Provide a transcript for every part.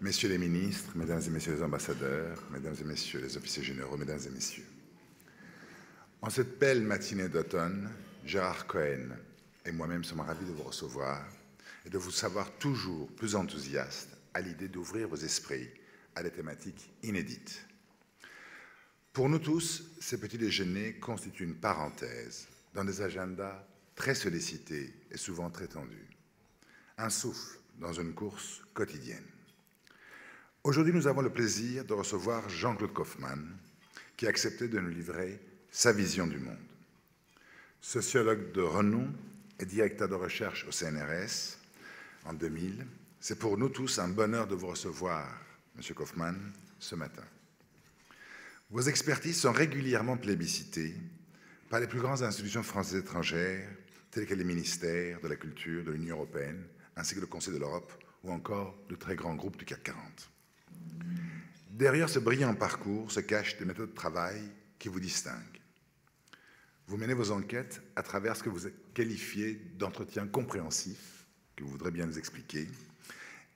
Messieurs les ministres, Mesdames et Messieurs les ambassadeurs, Mesdames et Messieurs les officiers généraux, Mesdames et Messieurs, en cette belle matinée d'automne, Gérard Cohen et moi-même sommes ravis de vous recevoir et de vous savoir toujours plus enthousiaste à l'idée d'ouvrir vos esprits à des thématiques inédites. Pour nous tous, ces petits déjeuners constituent une parenthèse dans des agendas très sollicités et souvent très tendus. Un souffle dans une course quotidienne. Aujourd'hui, nous avons le plaisir de recevoir Jean-Claude Kaufmann, qui a accepté de nous livrer sa vision du monde. Sociologue de renom et directeur de recherche au CNRS en 2000, c'est pour nous tous un bonheur de vous recevoir, M. Kaufmann, ce matin. Vos expertises sont régulièrement plébiscitées par les plus grandes institutions françaises étrangères, telles que les ministères de la Culture de l'Union européenne, ainsi que le Conseil de l'Europe, ou encore de très grands groupes du CAC 40. Derrière ce brillant parcours se cachent des méthodes de travail qui vous distinguent. Vous menez vos enquêtes à travers ce que vous qualifiez d'entretien compréhensif, que vous voudrez bien nous expliquer,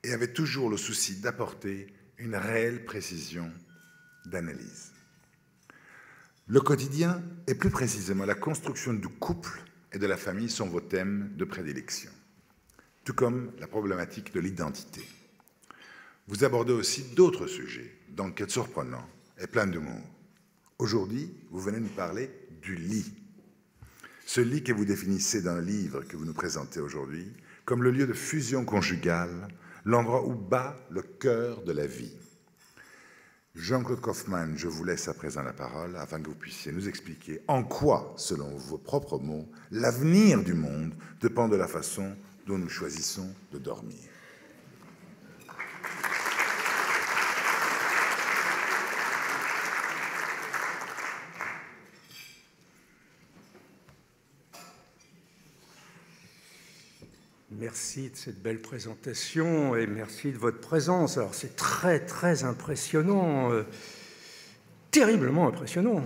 et avez toujours le souci d'apporter une réelle précision d'analyse. Le quotidien, et plus précisément la construction du couple et de la famille, sont vos thèmes de prédilection, tout comme la problématique de l'identité. Vous abordez aussi d'autres sujets, d'enquêtes surprenants et plein d'humour. Aujourd'hui, vous venez nous parler du lit. Ce lit que vous définissez dans le livre que vous nous présentez aujourd'hui comme le lieu de fusion conjugale, l'endroit où bat le cœur de la vie. Jean-Claude Kaufmann, je vous laisse à présent la parole afin que vous puissiez nous expliquer en quoi, selon vos propres mots, l'avenir du monde dépend de la façon dont nous choisissons de dormir. Merci de cette belle présentation et merci de votre présence. Alors c'est très très impressionnant, euh, terriblement impressionnant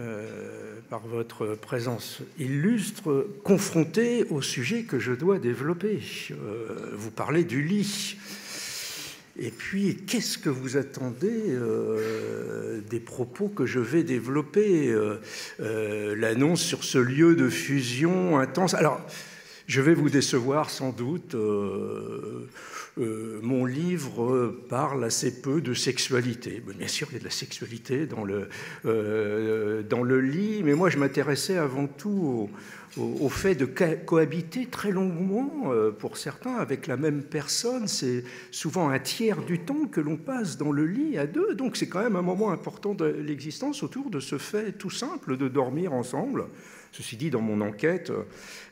euh, par votre présence illustre, confronté au sujet que je dois développer. Euh, vous parlez du lit. Et puis, qu'est-ce que vous attendez des propos que je vais développer L'annonce sur ce lieu de fusion intense? Alors, je vais vous décevoir sans doute. Euh, euh, mon livre parle assez peu de sexualité. Bien sûr, il y a de la sexualité dans le, euh, dans le lit, mais moi je m'intéressais avant tout au, fait de cohabiter très longuement, pour certains, avec la même personne. C'est souvent un tiers du temps que l'on passe dans le lit à deux, donc c'est quand même un moment important de l'existence autour de ce fait tout simple de dormir ensemble. Ceci dit, dans mon enquête,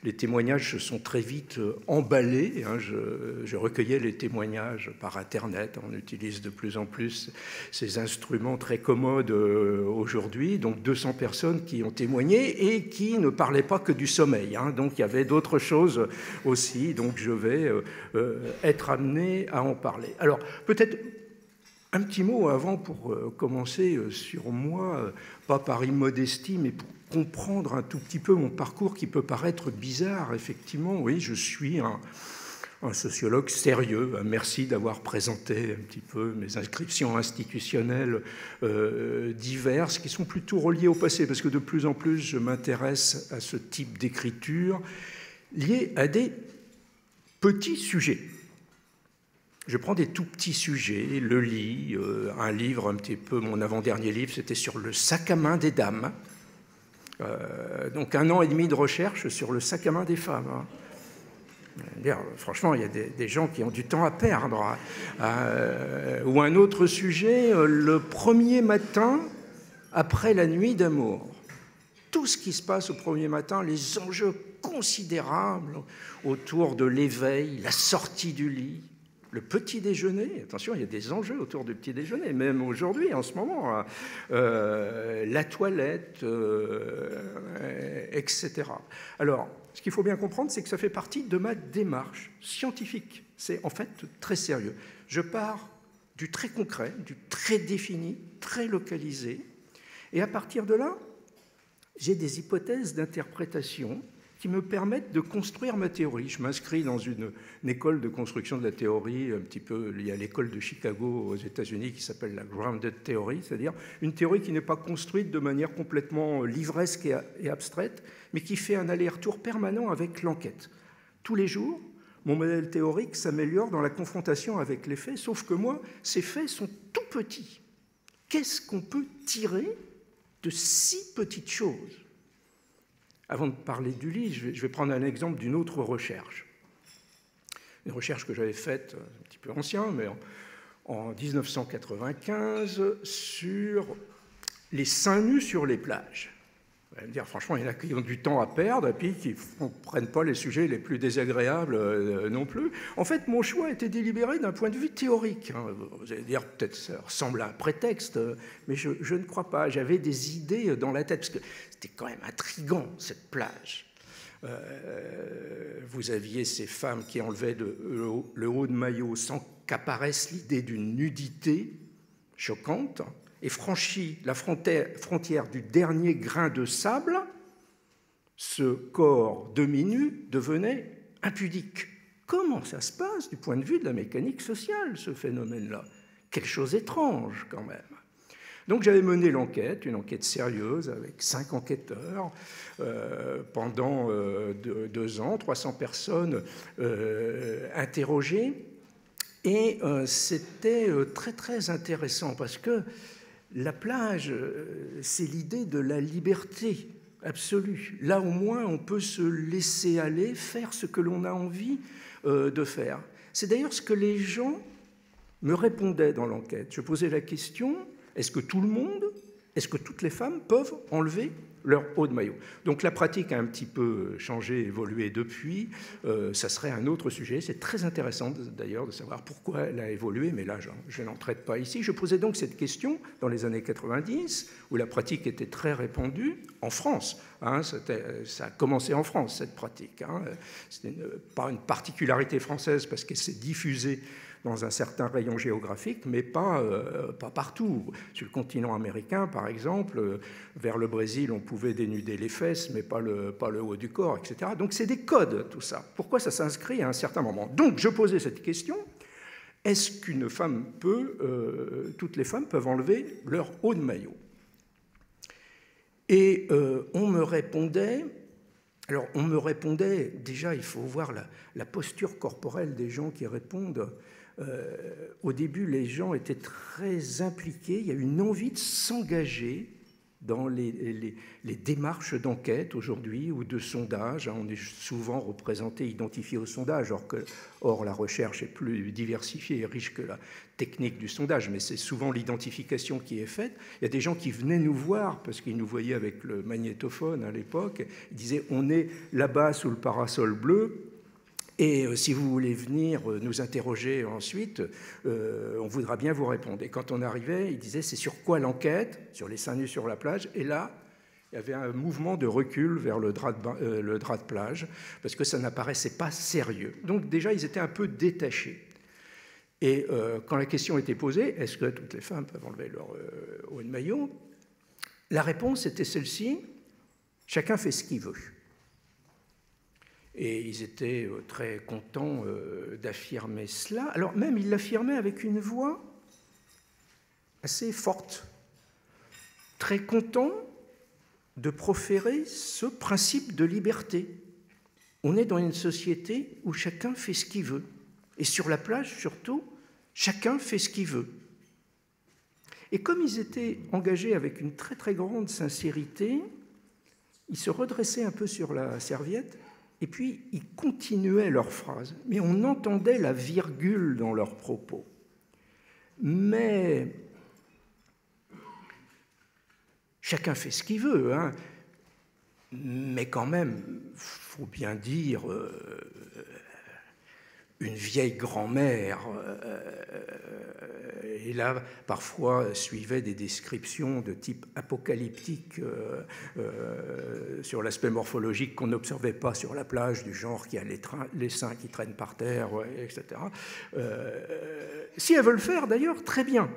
les témoignages se sont très vite euh, emballés. Hein. Je, recueillais les témoignages par Internet. On utilise de plus en plus ces instruments très commodes euh, aujourd'hui. Donc 200 personnes qui ont témoigné et qui ne parlaient pas que du sommeil. Hein. Donc il y avait d'autres choses aussi. Donc je vais euh, être amené à en parler. Alors peut-être un petit mot avant pour commencer sur moi, pas par immodestie, mais pour comprendre un tout petit peu mon parcours qui peut paraître bizarre, effectivement. Oui, je suis un, sociologue sérieux. Merci d'avoir présenté un petit peu mes inscriptions institutionnelles euh, diverses qui sont plutôt reliées au passé, parce que de plus en plus je m'intéresse à ce type d'écriture liée à des petits sujets. Je prends des tout petits sujets, le lit, euh, un livre un petit peu, mon avant-dernier livre, c'était sur le sac à main des dames. Euh, donc un an et demi de recherche sur le sac à main des femmes. Hein. Franchement, il y a des, gens qui ont du temps à perdre. Hein. Euh, ou un autre sujet, euh, le premier matin après la nuit d'amour. Tout ce qui se passe au premier matin, les enjeux considérables autour de l'éveil, la sortie du lit, le petit déjeuner, attention, il y a des enjeux autour du petit déjeuner, même aujourd'hui, en ce moment, hein. euh, la toilette, euh, etc. Alors, ce qu'il faut bien comprendre, c'est que ça fait partie de ma démarche scientifique. C'est en fait très sérieux. Je pars du très concret, du très défini, très localisé, et à partir de là, j'ai des hypothèses d'interprétation qui me permettent de construire ma théorie. Je m'inscris dans une, école de construction de la théorie, un petit peu liée à l'école de Chicago aux États-Unis qui s'appelle la Grounded Theory, c'est-à-dire une théorie qui n'est pas construite de manière complètement livresque et abstraite, mais qui fait un aller-retour permanent avec l'enquête. Tous les jours, mon modèle théorique s'améliore dans la confrontation avec les faits, sauf que moi, ces faits sont tout petits. Qu'est-ce qu'on peut tirer de si petites choses? Avant de parler du lit, je vais prendre un exemple d'une autre recherche. Une recherche que j'avais faite, un petit peu ancien, mais en 1995, sur les seins nus sur les plages dire, franchement, il y en a qui ont du temps à perdre et puis qui ne prennent pas les sujets les plus désagréables euh, non plus. En fait, mon choix était délibéré d'un point de vue théorique. Hein. Vous allez dire, peut-être ça ressemble à un prétexte, mais je, ne crois pas. J'avais des idées dans la tête, parce que c'était quand même intrigant, cette plage. Euh, vous aviez ces femmes qui enlevaient le haut de maillot sans qu'apparaisse l'idée d'une nudité choquante et franchi la frontière du dernier grain de sable, ce corps demi-nu devenait impudique. Comment ça se passe du point de vue de la mécanique sociale, ce phénomène-là? Quelque chose d'étrange quand même. Donc j'avais mené l'enquête, une enquête sérieuse avec cinq enquêteurs euh, pendant euh, deux, ans, 300 personnes euh, interrogées. Et c'était très très intéressant parce que la plage, euh, c'est l'idée de la liberté absolue. Là au moins, on peut se laisser aller, faire ce que l'on a envie euh, de faire. C'est d'ailleurs ce que les gens me répondaient dans l'enquête. Je posais la question, est-ce que tout le monde, est-ce que toutes les femmes peuvent enlever leur haut de maillot. Donc la pratique a un petit peu changé, évolué depuis. Euh, ça serait un autre sujet. C'est très intéressant d'ailleurs de savoir pourquoi elle a évolué, mais là je, n'en traite pas ici. Je posais donc cette question dans les années 90, où la pratique était très répandue en France. Hein, ça a commencé en France, cette pratique. Hein. Ce n'est pas une particularité française parce qu'elle s'est diffusée dans un certain rayon géographique, mais pas, euh, pas partout. Sur le continent américain, par exemple, euh, vers le Brésil, on pouvait dénuder les fesses, mais pas le, pas le haut du corps, etc. Donc c'est des codes, tout ça. Pourquoi ça s'inscrit à un certain moment? Donc je posais cette question. Est-ce qu'une femme peut, euh, toutes les femmes peuvent enlever leur haut de maillot? Et on me répondait, alors on me répondait, déjà il faut voir la, la posture corporelle des gens qui répondent, euh, au début, les gens étaient très impliqués. Il y a une envie de s'engager dans les, démarches d'enquête aujourd'hui ou de sondage. On est souvent représenté, identifié au sondage, or, que, or la recherche est plus diversifiée et riche que la technique du sondage, mais c'est souvent l'identification qui est faite. Il y a des gens qui venaient nous voir parce qu'ils nous voyaient avec le magnétophone à l'époque. Ils disaient on est là-bas sous le parasol bleu, et euh, si vous voulez venir euh, nous interroger ensuite, euh, on voudra bien vous répondre. Et quand on arrivait, il disait c'est sur quoi l'enquête? Sur les seins nus sur la plage. Et là, il y avait un mouvement de recul vers le drap de, le drap de plage, parce que ça n'apparaissait pas sérieux. Donc déjà, ils étaient un peu détachés. Et quand la question était posée, est-ce que toutes les femmes peuvent enlever leur haut de maillot? La réponse était celle-ci, chacun fait ce qu'il veut. Et ils étaient euh, très contents euh, d'affirmer cela. Alors même, ils l'affirmaient avec une voix assez forte, très contents de proférer ce principe de liberté. On est dans une société où chacun fait ce qu'il veut. Et sur la plage, surtout, chacun fait ce qu'il veut. Et comme ils étaient engagés avec une très très grande sincérité, ils se redressaient un peu sur la serviette et puis ils continuaient leurs phrases, mais on entendait la virgule dans leurs propos. Mais chacun fait ce qu'il veut, hein. mais quand même, il faut bien dire, euh, une vieille grand-mère, euh, et là, parfois, suivait des descriptions de type apocalyptique euh, euh, sur l'aspect morphologique qu'on n'observait pas sur la plage, du genre qui a les, les seins qui traînent par terre, etc. si elles veulent le faire, d'ailleurs, très bien.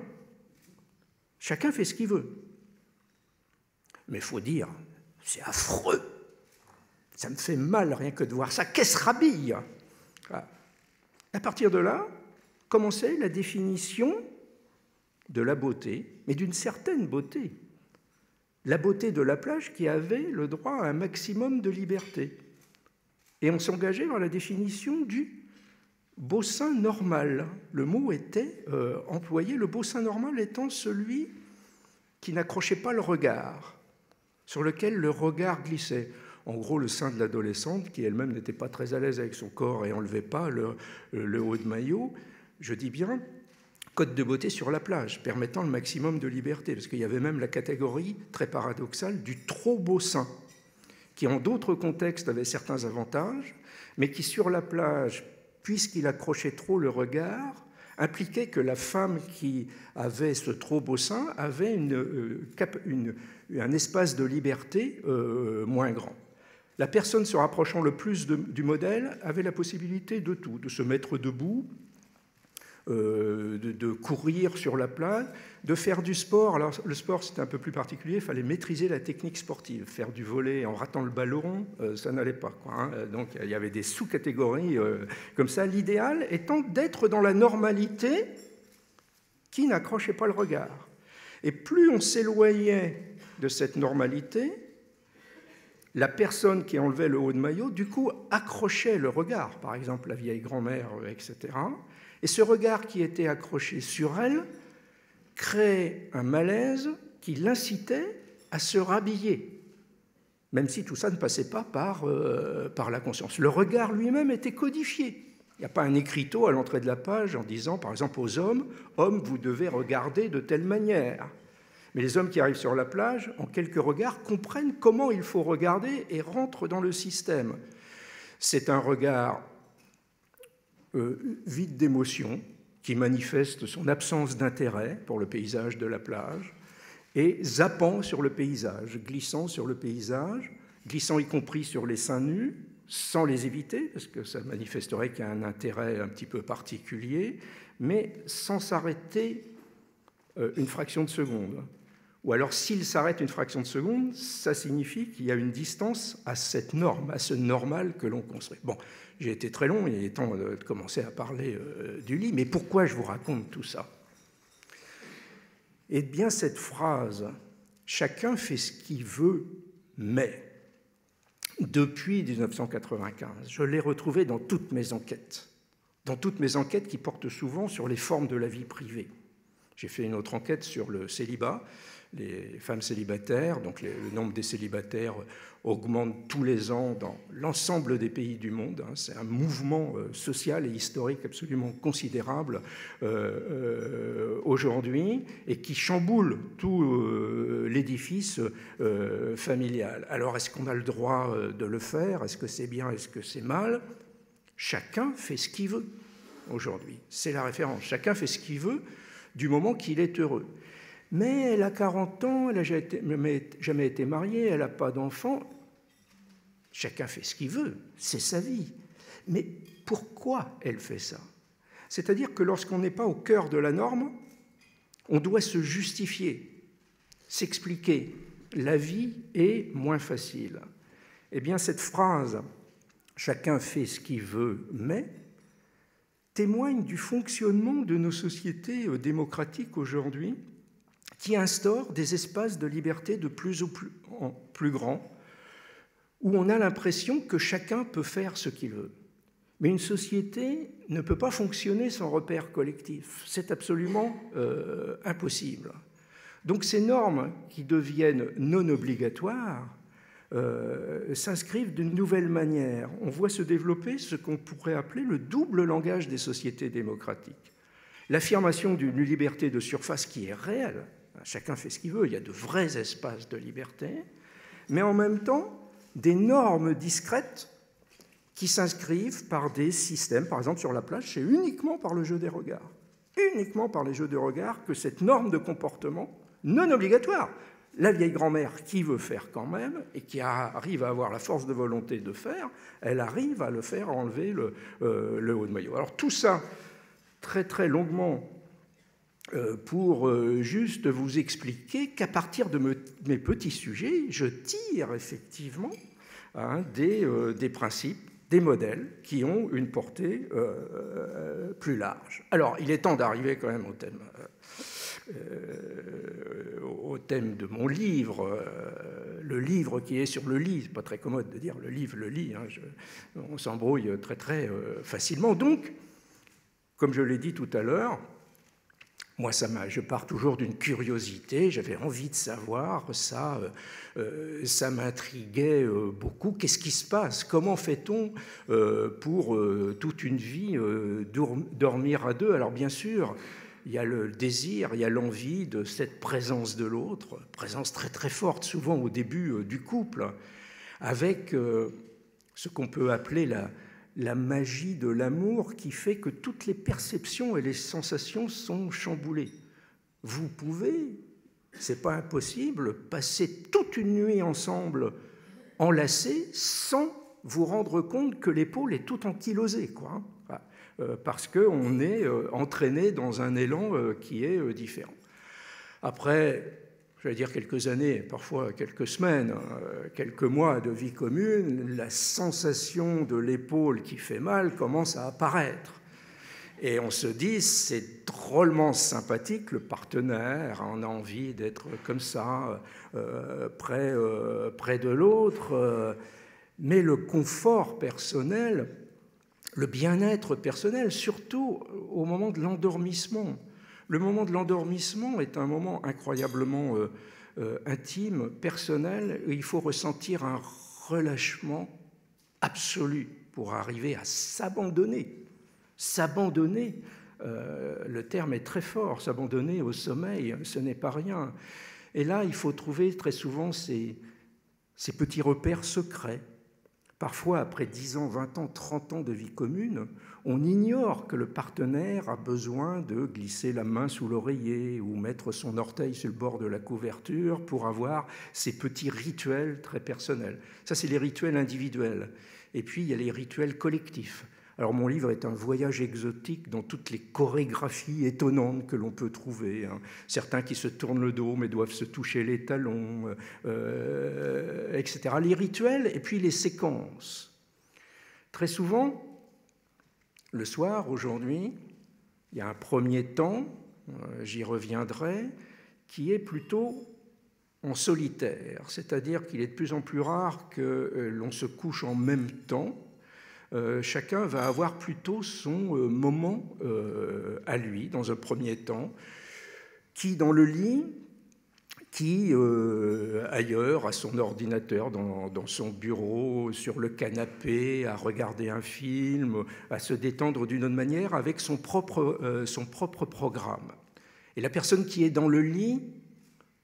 Chacun fait ce qu'il veut. Mais faut dire, c'est affreux. Ça me fait mal rien que de voir ça. Qu'est-ce rhabille ah. À partir de là, commençait la définition de la beauté, mais d'une certaine beauté? La beauté de la plage qui avait le droit à un maximum de liberté. Et on s'engageait dans la définition du beau sein normal. Le mot était euh, employé, le beau sein normal étant celui qui n'accrochait pas le regard, sur lequel le regard glissait. En gros, le sein de l'adolescente, qui elle-même n'était pas très à l'aise avec son corps et enlevait pas le, le haut de maillot, je dis bien code de beauté sur la plage, permettant le maximum de liberté, parce qu'il y avait même la catégorie très paradoxale du trop beau sein, qui en d'autres contextes avait certains avantages, mais qui sur la plage, puisqu'il accrochait trop le regard, impliquait que la femme qui avait ce trop beau sein avait euh, un espace de liberté euh, moins grand. La personne se rapprochant le plus du modèle avait la possibilité de tout, de se mettre debout, euh, de, courir sur la plage, de faire du sport. Alors le sport c'était un peu plus particulier, il fallait maîtriser la technique sportive. Faire du volet en ratant le ballon, euh, ça n'allait pas. Hein. Donc il y avait des sous-catégories euh, comme ça. L'idéal étant d'être dans la normalité qui n'accrochait pas le regard. Et plus on s'éloignait de cette normalité, la personne qui enlevait le haut de maillot, du coup, accrochait le regard, par exemple la vieille grand-mère, etc. Et ce regard qui était accroché sur elle créait un malaise qui l'incitait à se rhabiller, même si tout ça ne passait pas par, euh, par la conscience. Le regard lui-même était codifié. Il n'y a pas un écriteau à l'entrée de la page en disant, par exemple, aux hommes, hommes, vous devez regarder de telle manière. Mais les hommes qui arrivent sur la plage, en quelques regards, comprennent comment il faut regarder et rentrent dans le système. C'est un regard euh, vide d'émotion, qui manifeste son absence d'intérêt pour le paysage de la plage, et zappant sur le paysage, glissant sur le paysage, glissant y compris sur les seins nus, sans les éviter, parce que ça manifesterait qu'il y a un intérêt un petit peu particulier, mais sans s'arrêter euh, une fraction de seconde. Ou alors s'il s'arrête une fraction de seconde, ça signifie qu'il y a une distance à cette norme, à ce normal que l'on construit. Bon, j'ai été très long, il est temps de commencer à parler euh, du lit, mais pourquoi je vous raconte tout ça? Eh bien, cette phrase, chacun fait ce qu'il veut, mais, depuis 1995, je l'ai retrouvée dans toutes mes enquêtes, dans toutes mes enquêtes qui portent souvent sur les formes de la vie privée. J'ai fait une autre enquête sur le célibat, les femmes célibataires, donc le nombre des célibataires augmente tous les ans dans l'ensemble des pays du monde. Hein. C'est un mouvement euh, social et historique absolument considérable euh, euh, aujourd'hui et qui chamboule tout l'édifice familial. Alors est-ce qu'on a le droit de le faire? Est-ce que c'est bien? Est-ce que c'est mal? Chacun fait ce qu'il veut aujourd'hui. C'est la référence. Chacun fait ce qu'il veut du moment qu'il est heureux. Mais elle a 40 ans, elle n'a jamais été mariée, elle n'a pas d'enfant. Chacun fait ce qu'il veut, c'est sa vie. Mais pourquoi elle fait ça? C'est-à-dire que lorsqu'on n'est pas au cœur de la norme, on doit se justifier, s'expliquer. La vie est moins facile. Eh bien, cette phrase Chacun fait ce qu'il veut, mais témoigne du fonctionnement de nos sociétés euh, démocratiques aujourd'hui qui instaurent des espaces de liberté de plus en plus, en plus grands où on a l'impression que chacun peut faire ce qu'il veut. Mais une société ne peut pas fonctionner sans repère collectif. C'est absolument euh, impossible. Donc ces normes qui deviennent non obligatoires euh, s'inscrivent d'une nouvelle manière. On voit se développer ce qu'on pourrait appeler le double langage des sociétés démocratiques. L'affirmation d'une liberté de surface qui est réelle, chacun fait ce qu'il veut, il y a de vrais espaces de liberté, mais en même temps, des normes discrètes qui s'inscrivent par des systèmes. Par exemple, sur la plage, c'est uniquement par le jeu des regards. Uniquement par les jeux de regard que cette norme de comportement, non obligatoire, la vieille grand-mère qui veut faire quand même et qui arrive à avoir la force de volonté de faire, elle arrive à le faire enlever le, euh, haut de maillot. Alors tout ça, très très longuement, pour euh, juste vous expliquer qu'à partir de mes petits sujets, je tire effectivement hein, des, des, principes, des modèles qui ont une portée plus large. Alors, il est temps d'arriver quand même au thème euh, au thème de mon livre, euh, le livre qui est sur le lit. C'est pas très commode de dire le livre, le lit. Hein, on s'embrouille très très euh, facilement. Donc, comme je l'ai dit tout à l'heure, moi, ça je pars toujours d'une curiosité, j'avais envie de savoir, ça, ça m'intriguait beaucoup. Qu'est-ce qui se passe? Comment fait-on pour toute une vie dormir à deux? Alors, bien sûr, il y a le désir, il y a l'envie de cette présence de l'autre, présence très très forte, souvent au début euh, du couple, avec euh, ce qu'on peut appeler la, la magie de l'amour qui fait que toutes les perceptions et les sensations sont chamboulées. Vous pouvez, c'est pas impossible, passer toute une nuit ensemble enlacés sans vous rendre compte que l'épaule est tout ankylosée, quoi. Hein. Euh, parce qu'on est euh, entraîné dans un élan euh, qui est différent. Après, je dire quelques années, parfois quelques semaines, quelques mois de vie commune, la sensation de l'épaule qui fait mal commence à apparaître. Et on se dit, c'est drôlement sympathique, le partenaire, on a envie d'être comme ça, près, près de l'autre, mais le confort personnel le bien-être personnel, surtout au moment de l'endormissement. Le moment de l'endormissement est un moment incroyablement euh, euh, intime, personnel, où il faut ressentir un relâchement absolu pour arriver à s'abandonner. S'abandonner, euh, le terme est très fort, s'abandonner au sommeil, ce n'est pas rien. Et là, il faut trouver très souvent ces petits repères secrets Parfois, après 10 ans, 20 ans, 30 ans de vie commune, on ignore que le partenaire a besoin de glisser la main sous l'oreiller ou mettre son orteil sur le bord de la couverture pour avoir ces petits rituels très personnels. Ça, c'est les rituels individuels. Et puis, il y a les rituels collectifs. Alors mon livre est un voyage exotique dans toutes les chorégraphies étonnantes que l'on peut trouver. Hein. Certains qui se tournent le dos mais doivent se toucher les talons, euh, etc. Les rituels et puis les séquences. Très souvent, le soir, aujourd'hui, il y a un premier temps, euh, j'y reviendrai, qui est plutôt en solitaire, c'est-à-dire qu'il est de plus en plus rare que euh, l'on se couche en même temps, euh, chacun va avoir plutôt son moment à lui, dans un premier temps, qui dans le lit, qui ailleurs, à son ordinateur, dans, son bureau, sur le canapé, à regarder un film, à se détendre d'une autre manière, avec son propre, son propre programme. Et la personne qui est dans le lit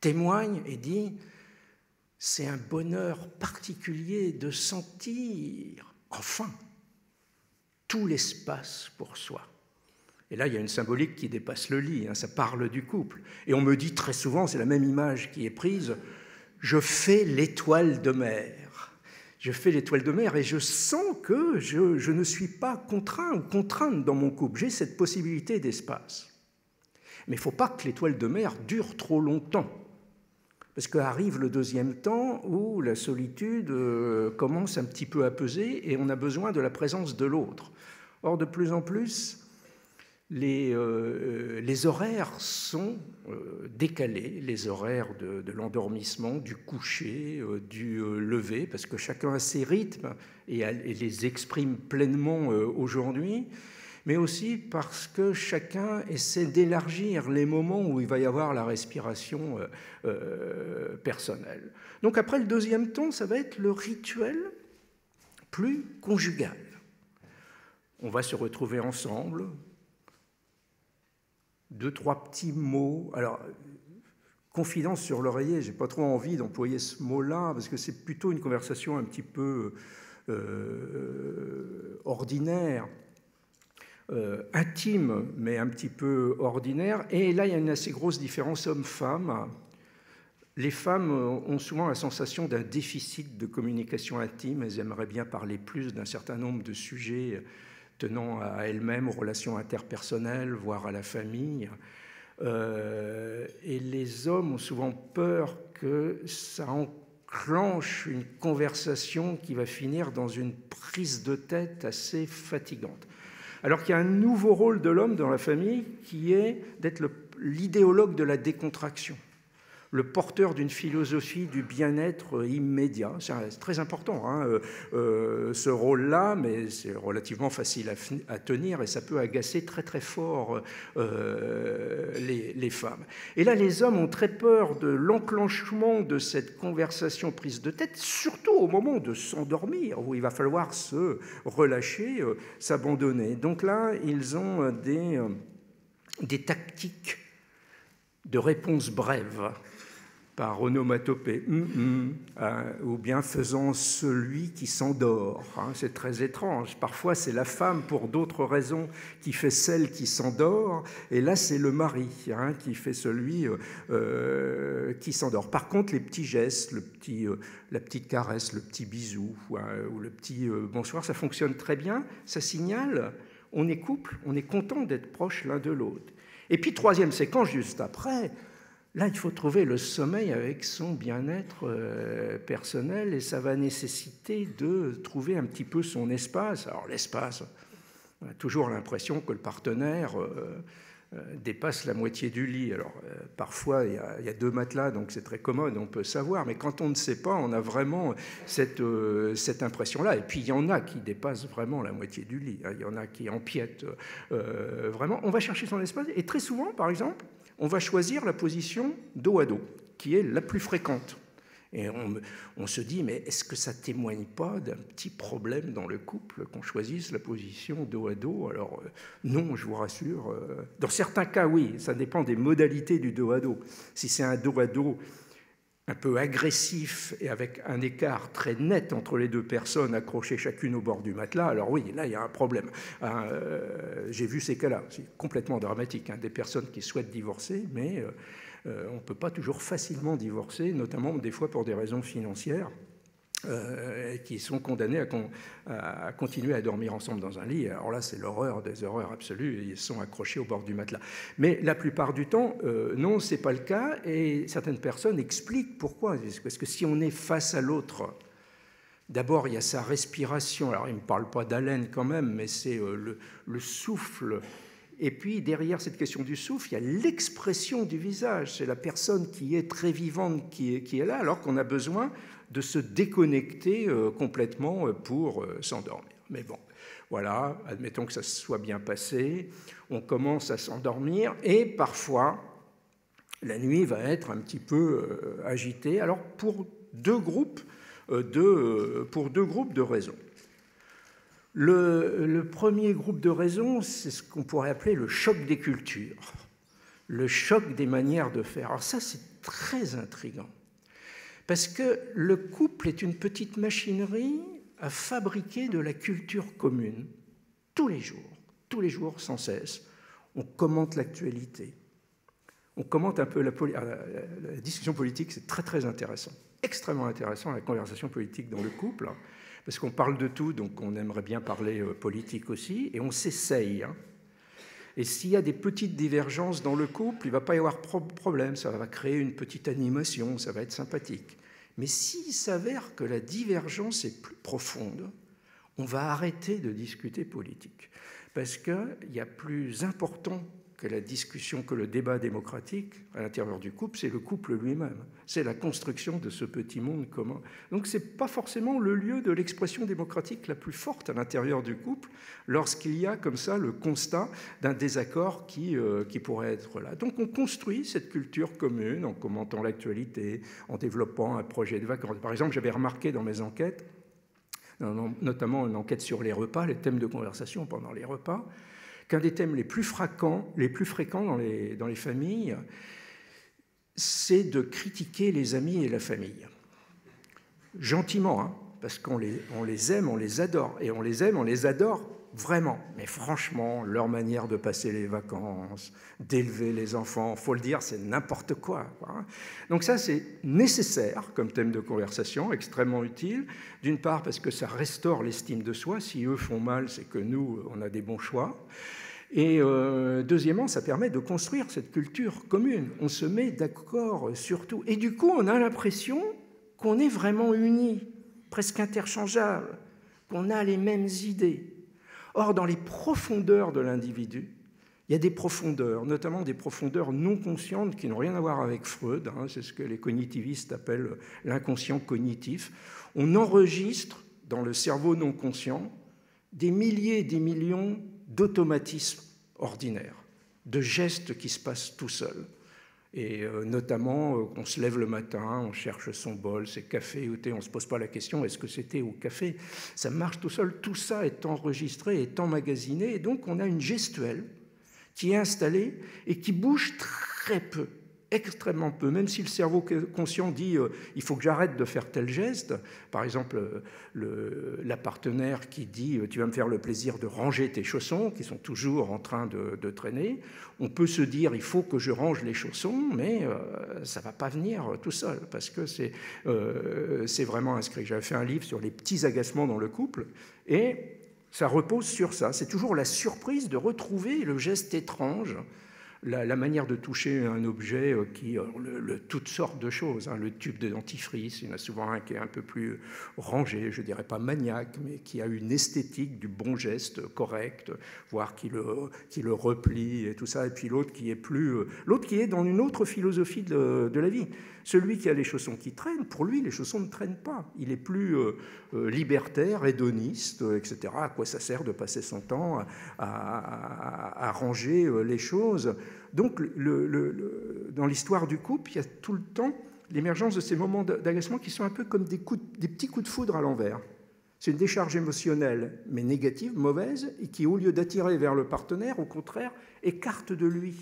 témoigne et dit, c'est un bonheur particulier de sentir, enfin, tout l'espace pour soi. Et là, il y a une symbolique qui dépasse le lit, hein, ça parle du couple. Et on me dit très souvent, c'est la même image qui est prise, je fais l'étoile de mer. Je fais l'étoile de mer et je sens que je, je ne suis pas contraint ou contrainte dans mon couple. J'ai cette possibilité d'espace. Mais il ne faut pas que l'étoile de mer dure trop longtemps. Parce qu'arrive le deuxième temps où la solitude euh, commence un petit peu à peser et on a besoin de la présence de l'autre. Or, de plus en plus, les, euh, les horaires sont euh, décalés, les horaires de, l'endormissement, du coucher, du lever, parce que chacun a ses rythmes et, et les exprime pleinement aujourd'hui mais aussi parce que chacun essaie d'élargir les moments où il va y avoir la respiration euh, euh, personnelle. Donc après le deuxième temps, ça va être le rituel plus conjugal. On va se retrouver ensemble, deux, trois petits mots. Alors, confidence sur l'oreiller, j'ai pas trop envie d'employer ce mot-là, parce que c'est plutôt une conversation un petit peu euh, ordinaire. Euh, intime, mais un petit peu ordinaire. Et là, il y a une assez grosse différence homme-femme. Les femmes ont souvent la sensation d'un déficit de communication intime. Elles aimeraient bien parler plus d'un certain nombre de sujets tenant à elles-mêmes, aux relations interpersonnelles, voire à la famille. Euh, et les hommes ont souvent peur que ça clenche une conversation qui va finir dans une prise de tête assez fatigante. Alors qu'il y a un nouveau rôle de l'homme dans la famille qui est d'être l'idéologue de la décontraction le porteur d'une philosophie du bien-être immédiat. C'est très important, hein, euh, euh, ce rôle-là, mais c'est relativement facile à, tenir et ça peut agacer très très fort euh, les, femmes. Et là, les hommes ont très peur de l'enclenchement de cette conversation prise de tête, surtout au moment de s'endormir, où il va falloir se relâcher, s'abandonner. Donc là, ils ont des, des tactiques de réponse brève par onomatopée, hum, hum, hein, ou bien faisant celui qui s'endort. Hein, c'est très étrange. Parfois, c'est la femme, pour d'autres raisons, qui fait celle qui s'endort, et là, c'est le mari hein, qui fait celui euh, euh, qui s'endort. Par contre, les petits gestes, le petit, euh, la petite caresse, le petit bisou, ou le petit bonsoir, ça fonctionne très bien. Ça signale, on est couple, on est content d'être proche l'un de l'autre. Et puis, troisième séquence, juste après, Là, il faut trouver le sommeil avec son bien-être euh, personnel et ça va nécessiter de trouver un petit peu son espace. Alors l'espace, on a toujours l'impression que le partenaire euh, euh, dépasse la moitié du lit. Alors parfois, il y, a, deux matelas, donc c'est très commode, on peut savoir, mais quand on ne sait pas, on a vraiment cette, impression-là. Et puis il y en a qui dépassent vraiment la moitié du lit, hein. il y en a qui empiètent vraiment. On va chercher son espace et très souvent, par exemple, on va choisir la position dos à dos, qui est la plus fréquente. Et on, se dit, mais est-ce que ça témoigne pas d'un petit problème dans le couple qu'on choisisse la position dos à dos? Alors euh, non, je vous rassure. Euh, dans certains cas, oui, ça dépend des modalités du dos à dos. Si c'est un dos à dos un peu agressif et avec un écart très net entre les deux personnes accrochées chacune au bord du matelas, alors oui, là, il y a un problème. Euh, j'ai vu ces cas-là, c'est complètement dramatique, hein, des personnes qui souhaitent divorcer, mais euh, euh, on ne peut pas toujours facilement divorcer, notamment des fois pour des raisons financières. Euh, qui sont condamnés à, continuer à dormir ensemble dans un lit. Alors là, c'est l'horreur des horreurs absolues, ils sont accrochés au bord du matelas. Mais la plupart du temps, euh, non, ce n'est pas le cas, et certaines personnes expliquent pourquoi. Parce que si on est face à l'autre, d'abord, il y a sa respiration, alors il ne me parle pas d'haleine quand même, mais c'est euh, le, souffle et puis derrière cette question du souffle, il y a l'expression du visage. C'est la personne qui est très vivante qui est là, alors qu'on a besoin de se déconnecter euh, complètement euh, pour euh, s'endormir. Mais bon, voilà, admettons que ça se soit bien passé, on commence à s'endormir et parfois la nuit va être un petit peu agitée. Alors pour deux groupes de, pour deux groupes de raisons. Le, le premier groupe de raisons, c'est ce qu'on pourrait appeler le choc des cultures, le choc des manières de faire. Alors ça, c'est très intrigant. Parce que le couple est une petite machinerie à fabriquer de la culture commune. Tous les jours, tous les jours, sans cesse, on commente l'actualité. On commente un peu la, la discussion politique, c'est très très intéressant, extrêmement intéressant la conversation politique dans le couple, parce qu'on parle de tout, donc on aimerait bien parler euh, politique aussi, et on s'essaye. Hein. Et s'il y a des petites divergences dans le couple, il ne va pas y avoir de problème, ça va créer une petite animation, ça va être sympathique. Mais s'il s'avère que la divergence est plus profonde, on va arrêter de discuter politique. Parce qu'il y a plus important que la discussion, que le débat démocratique à l'intérieur du couple, c'est le couple lui-même. C'est la construction de ce petit monde commun. Donc ce n'est pas forcément le lieu de l'expression démocratique la plus forte à l'intérieur du couple lorsqu'il y a comme ça le constat d'un désaccord qui, euh, qui pourrait être là. Donc on construit cette culture commune en commentant l'actualité, en développant un projet de vacances. Par exemple, j'avais remarqué dans mes enquêtes, notamment une enquête sur les repas, les thèmes de conversation pendant les repas, qu'un des thèmes les plus fréquents, dans, les, familles, c'est de critiquer les amis et la famille. Gentiment, hein, parce qu'on les, les aime, on les adore. Et on les aime, on les adore vraiment. Mais franchement, leur manière de passer les vacances, d'élever les enfants, faut le dire, c'est n'importe quoi, hein. Donc ça, c'est nécessaire comme thème de conversation, extrêmement utile. D'une part, parce que ça restaure l'estime de soi. Si eux font mal, c'est que nous, on a des bons choix. Et euh, deuxièmement, ça permet de construire cette culture commune. On se met d'accord sur tout. Et du coup, on a l'impression qu'on est vraiment unis, presque interchangeables, qu'on a les mêmes idées. Or, dans les profondeurs de l'individu, il y a des profondeurs, notamment des profondeurs non conscientes qui n'ont rien à voir avec Freud, hein, c'est ce que les cognitivistes appellent l'inconscient cognitif. On enregistre dans le cerveau non conscient des milliers et des millions d'automatismes ordinaires, de gestes qui se passent tout seuls. Et euh, notamment, euh, on se lève le matin, on cherche son bol, c'est café ou thé, on ne se pose pas la question est-ce que thé ou café? Ça marche tout seul, tout ça est enregistré, est emmagasiné, et donc on a une gestuelle qui est installée et qui bouge très peu extrêmement peu, même si le cerveau conscient dit euh, il faut que j'arrête de faire tel geste. Par exemple, le, la partenaire qui dit tu vas me faire le plaisir de ranger tes chaussons, qui sont toujours en train de, traîner. On peut se dire il faut que je range les chaussons, mais euh, ça va pas venir tout seul parce que c'est euh, c'est vraiment inscrit. J'avais fait un livre sur les petits agacements dans le couple et ça repose sur ça. C'est toujours la surprise de retrouver le geste étrange la, manière de toucher un objet euh, qui, euh, le, toutes sortes de choses. Hein. le tube de dentifrice, il y en a souvent un qui est un peu plus rangé, je dirais pas maniaque, mais qui a une esthétique du bon geste correct, voire qui le, qui le replie et tout ça. Et puis l'autre qui est plus, euh, l'autre qui est dans une autre philosophie de, de la vie. Celui qui a les chaussons qui traînent, pour lui, les chaussons ne traînent pas. Il est plus euh, euh, libertaire, hédoniste, euh, etc. À quoi ça sert de passer son temps à, ranger les choses? Donc, dans l'histoire du couple, il y a tout le temps l'émergence de ces moments d'agacement qui sont un peu comme des, des petits coups de foudre à l'envers. C'est une décharge émotionnelle, mais négative, mauvaise, et qui, au lieu d'attirer vers le partenaire, au contraire, écarte de lui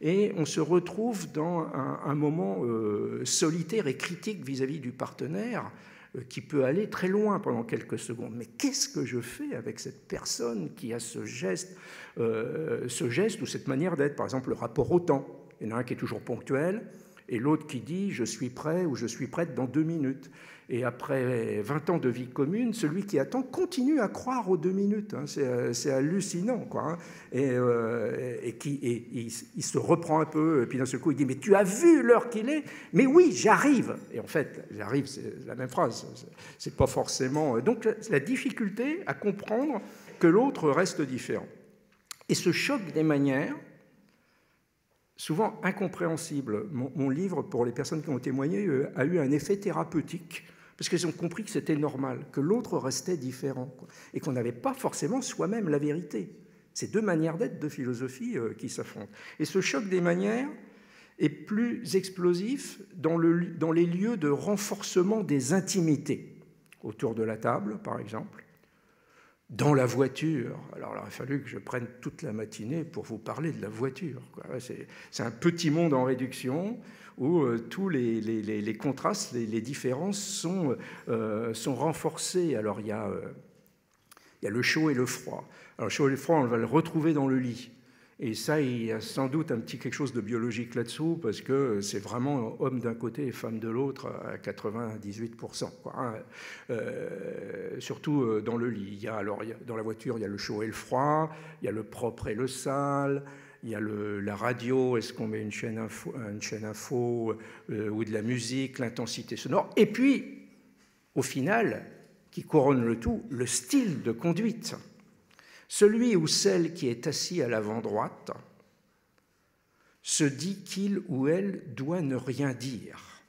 et on se retrouve dans un, moment euh, solitaire et critique vis-à-vis du partenaire euh, qui peut aller très loin pendant quelques secondes. Mais qu'est-ce que je fais avec cette personne qui a ce geste, euh, ce geste ou cette manière d'être Par exemple, le rapport au temps? Il y en a un qui est toujours ponctuel et l'autre qui dit je suis prêt ou je suis prête dans deux minutes. Et après 20 ans de vie commune, celui qui attend continue à croire aux deux minutes. Hein. Euh, c'est hallucinant. Quoi, hein. et, euh, et, il, se reprend un peu, et puis d'un seul coup, il dit Mais tu as vu l'heure qu'il est? Mais oui, j'arrive. Et en fait, j'arrive, c'est la même phrase. C'est pas forcément. Euh, donc, la difficulté à comprendre que l'autre reste différent. Et ce choc des manières, souvent incompréhensible, mon, livre, pour les personnes qui ont témoigné, a eu un effet thérapeutique parce qu'ils ont compris que c'était normal, que l'autre restait différent, et qu'on n'avait pas forcément soi-même la vérité. C'est deux manières d'être, de philosophie euh, qui s'affrontent. Et ce choc des manières est plus explosif dans les lieux de renforcement des intimités, autour de la table, par exemple, dans la voiture. Alors, il aurait fallu que je prenne toute la matinée pour vous parler de la voiture. C'est un petit monde en réduction où euh, tous les, les, contrastes, les, différences sont, euh, sont renforcés. Alors il y, a, euh, il y a le chaud et le froid. Alors le chaud et le froid, on va le retrouver dans le lit. Et ça, il y a sans doute un petit quelque chose de biologique là-dessous, parce que c'est vraiment homme d'un côté et femme de l'autre à 98%. Quoi, hein. surtout dans le lit. Alors, dans la voiture, il y a le chaud et le froid, il y a le propre et le sale, il y a la radio, est-ce qu'on met une chaîne info, une chaîne info euh, ou de la musique, l'intensité sonore, et puis, au final, qui couronne le tout, le style de conduite. Celui ou celle qui est assis à l'avant droite se dit qu'il ou elle doit ne rien dire.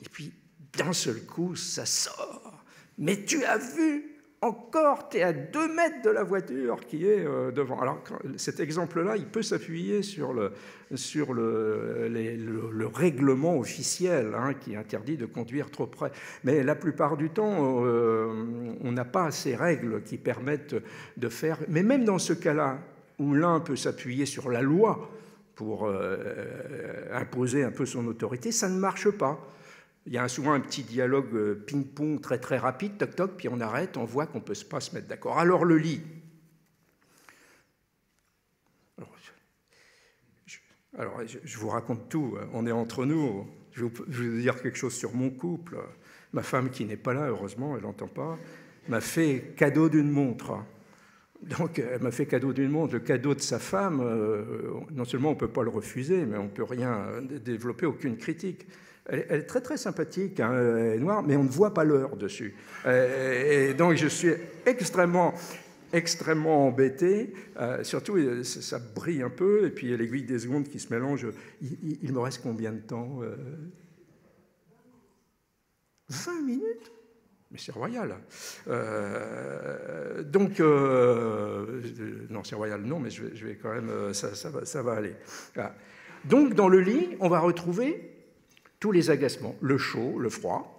Et puis, d'un seul coup, ça sort. Mais tu as vu encore, tu es à deux mètres de la voiture qui est euh, devant. Alors, cet exemple-là, il peut s'appuyer sur, le, sur le, le, règlement officiel hein, qui interdit de conduire trop près. Mais la plupart du temps, euh, on n'a pas ces règles qui permettent de faire. Mais même dans ce cas-là, où l'un peut s'appuyer sur la loi pour euh, imposer un peu son autorité, ça ne marche pas. Il y a souvent un petit dialogue euh, ping-pong très très rapide, toc toc, puis on arrête, on voit qu'on ne peut pas se mettre d'accord. Alors le lit. Alors, je, vous raconte tout, hein. on est entre nous. Je vais, vous, dire quelque chose sur mon couple. Ma femme, qui n'est pas là, heureusement, elle n'entend pas, m'a fait cadeau d'une montre. Donc, elle m'a fait cadeau d'une montre. Le cadeau de sa femme, euh, non seulement on ne peut pas le refuser, mais on ne peut rien développer, aucune critique. Elle, est très très sympathique, hein, elle est noire, mais on ne voit pas l'heure dessus. Et, donc je suis extrêmement extrêmement embêté, surtout ça, brille un peu, et puis il a l'aiguille des secondes qui se mélange. Il, me reste combien de temps 20 minutes? Mais c'est royal. Euh, donc, euh, non, c'est royal, non, mais je vais, quand même, euh, ça, ça, va, aller. Donc, dans le lit, on va retrouver tous les agacements, le chaud, le froid.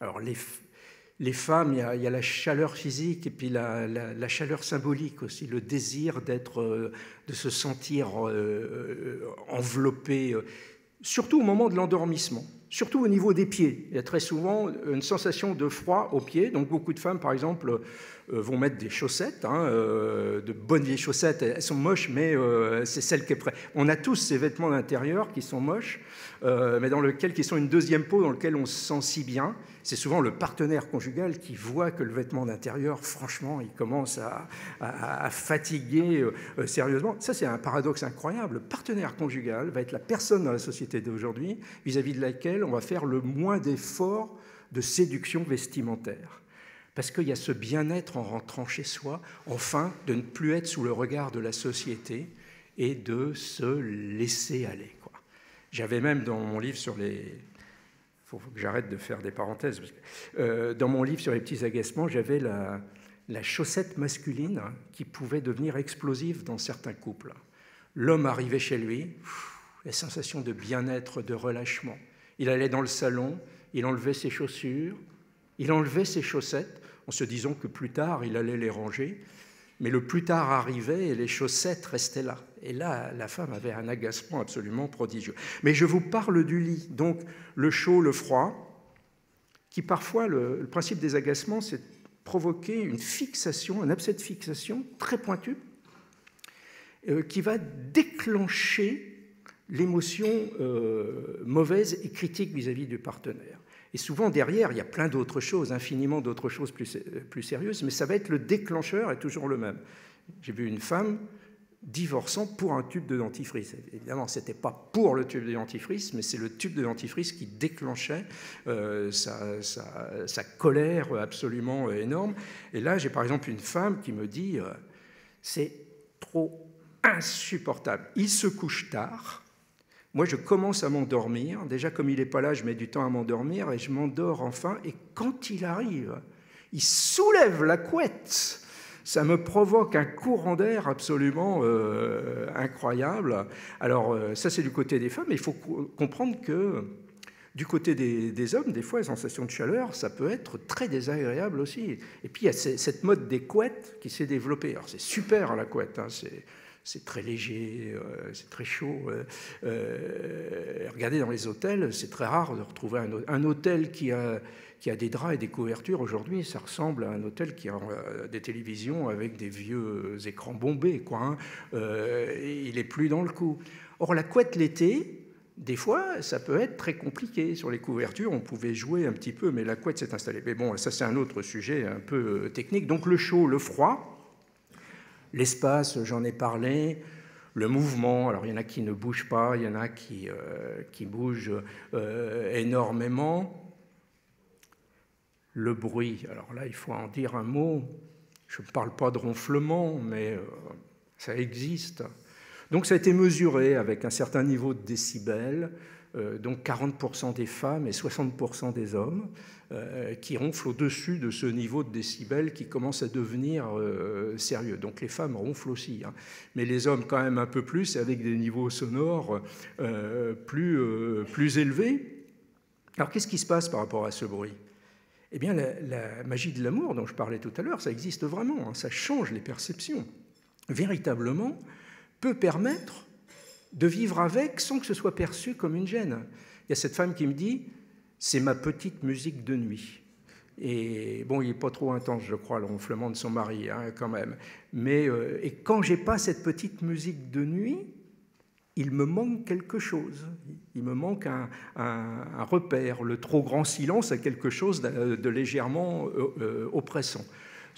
Alors, les, les femmes, il y, a, la chaleur physique et puis la, la, chaleur symbolique aussi, le désir d'être, de se sentir enveloppé, surtout au moment de l'endormissement surtout au niveau des pieds. Il y a très souvent une sensation de froid aux pieds. Donc beaucoup de femmes, par exemple, euh, vont mettre des chaussettes, hein, euh, de bonnes vieilles chaussettes. Elles sont moches, mais euh, c'est celle qui est prête. On a tous ces vêtements d'intérieur qui sont moches, mais dans lesquels qui sont une deuxième peau dans lequel on se sent si bien. C'est souvent le partenaire conjugal qui voit que le vêtement d'intérieur, franchement, il commence à, fatiguer sérieusement. Ça, c'est un paradoxe incroyable. Le partenaire conjugal va être la personne dans la société d'aujourd'hui vis-à-vis de laquelle on va faire le moins d'efforts de séduction vestimentaire parce qu'il y a ce bien-être en rentrant chez soi, enfin, de ne plus être sous le regard de la société et de se laisser aller. J'avais même dans mon livre sur les... Faut, que j'arrête de faire des parenthèses. Euh, dans mon livre sur les petits agacements, j'avais la, la chaussette masculine qui pouvait devenir explosive dans certains couples. L'homme arrivait chez lui, la sensation de bien-être, de relâchement. Il allait dans le salon, il enlevait ses chaussures, il enlevait ses chaussettes, en se disant que plus tard, il allait les ranger. Mais le plus tard arrivait et les chaussettes restaient là. Et là, la femme avait un agacement absolument prodigieux. Mais je vous parle du lit, donc le chaud, le froid, qui parfois, le, principe des agacements, c'est provoquer une fixation, un abcès de fixation très pointu, euh, qui va déclencher l'émotion euh, mauvaise et critique vis à -vis du partenaire. Et souvent derrière, il y a plein d'autres choses, infiniment d'autres choses plus, plus sérieuses, mais ça va être le déclencheur est toujours le même. J'ai vu une femme divorçant pour un tube de dentifrice. Évidemment, ce n'était pas pour le tube de dentifrice, mais c'est le tube de dentifrice qui déclenchait euh, sa, sa, colère absolument énorme. Et là, j'ai par exemple une femme qui me dit, euh, c'est trop insupportable. Il se couche tard, moi, je commence à m'endormir. Déjà, comme il n'est pas là, je mets du temps à m'endormir et je m'endors enfin. Et quand il arrive, il soulève la couette. Ça me provoque un courant d'air absolument euh, incroyable. Alors, euh, ça, c'est du côté des femmes, il faut comprendre que du côté des, hommes, des fois, la sensation de chaleur, ça peut être très désagréable aussi. Et puis, il y a cette mode des couettes qui s'est développée. Alors, c'est super, la couette. Hein, c'est très léger, euh, c'est très chaud. Euh, euh, regardez dans les hôtels, c'est très rare de retrouver un, hôtel qui a, qui a des draps et des couvertures. Aujourd'hui, ça ressemble à un hôtel qui a des télévisions avec des vieux écrans bombés. Quoi, hein. il n'est plus dans le coup. Or, la couette l'été, des fois, ça peut être très compliqué. Sur les couvertures, on pouvait jouer un petit peu, mais la couette s'est installée. Mais bon, ça, c'est un autre sujet un peu technique. Donc, le chaud, le froid. L'espace, j'en ai parlé. Le mouvement, alors il y en a qui ne bougent pas, il y en a qui, euh, bougent euh, énormément. Le bruit, alors là il faut en dire un mot. Je ne parle pas de ronflement, mais euh, ça existe. Donc ça a été mesuré avec un certain niveau de décibels, donc 40% des femmes et 60% des hommes. Euh, qui ronflent au-dessus de ce niveau de décibels qui commence à devenir euh, sérieux. Donc les femmes ronflent aussi, hein. mais les hommes quand même un peu plus, avec des niveaux sonores euh, plus, plus élevés. Alors qu'est-ce qui se passe par rapport à ce bruit? Eh bien, la, magie de l'amour dont je parlais tout à l'heure, ça existe vraiment, hein. ça change les perceptions. Véritablement, peut permettre de vivre avec sans que ce soit perçu comme une gêne. Il y a cette femme qui me dit c'est ma petite musique de nuit. Et bon, il n'est pas trop intense, je crois, le ronflement de son mari, hein, quand même. Mais euh, et quand j'ai pas cette petite musique de nuit, il me manque quelque chose. Il me manque un, repère. Le trop grand silence a quelque chose de, légèrement euh, euh, oppressant.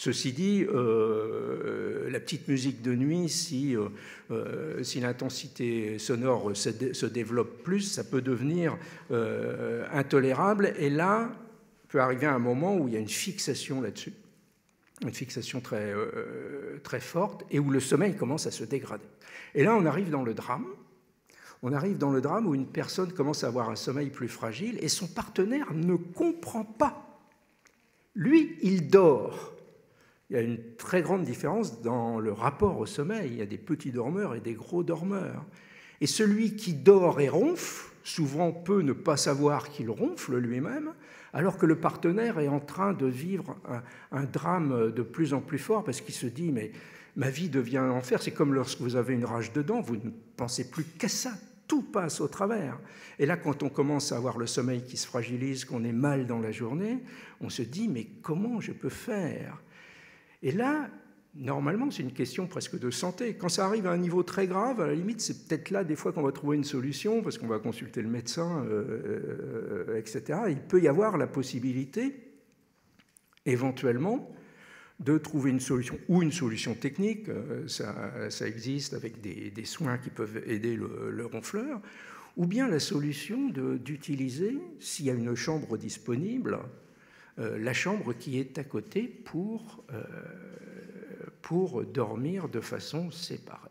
Ceci dit, euh, la petite musique de nuit, si, euh, si l'intensité sonore se, se, développe plus, ça peut devenir intolérable. Et là, peut arriver un moment où il y a une fixation là-dessus, une fixation très, très forte, et où le sommeil commence à se dégrader. Et là, on arrive dans le drame on arrive dans le drame où une personne commence à avoir un sommeil plus fragile et son partenaire ne comprend pas. Lui, il dort. Il y a une très grande différence dans le rapport au sommeil. Il y a des petits dormeurs et des gros dormeurs. Et celui qui dort et ronfle, souvent peut ne pas savoir qu'il ronfle lui-même, alors que le partenaire est en train de vivre un, drame de plus en plus fort parce qu'il se dit mais ma vie devient un enfer. C'est comme lorsque vous avez une rage dedans, vous ne pensez plus qu'à ça tout passe au travers. Et là, quand on commence à avoir le sommeil qui se fragilise, qu'on est mal dans la journée, on se dit, mais comment je peux faire? Et là, normalement, c'est une question presque de santé. Quand ça arrive à un niveau très grave, à la limite, c'est peut-être là des fois qu'on va trouver une solution, parce qu'on va consulter le médecin, euh, euh, etc. Il peut y avoir la possibilité, éventuellement, de trouver une solution, ou une solution technique, euh, ça, existe avec des, soins qui peuvent aider le, ronfleur, ou bien la solution d'utiliser, s'il y a une chambre disponible, euh, la chambre qui est à côté pour, euh, pour dormir de façon séparée.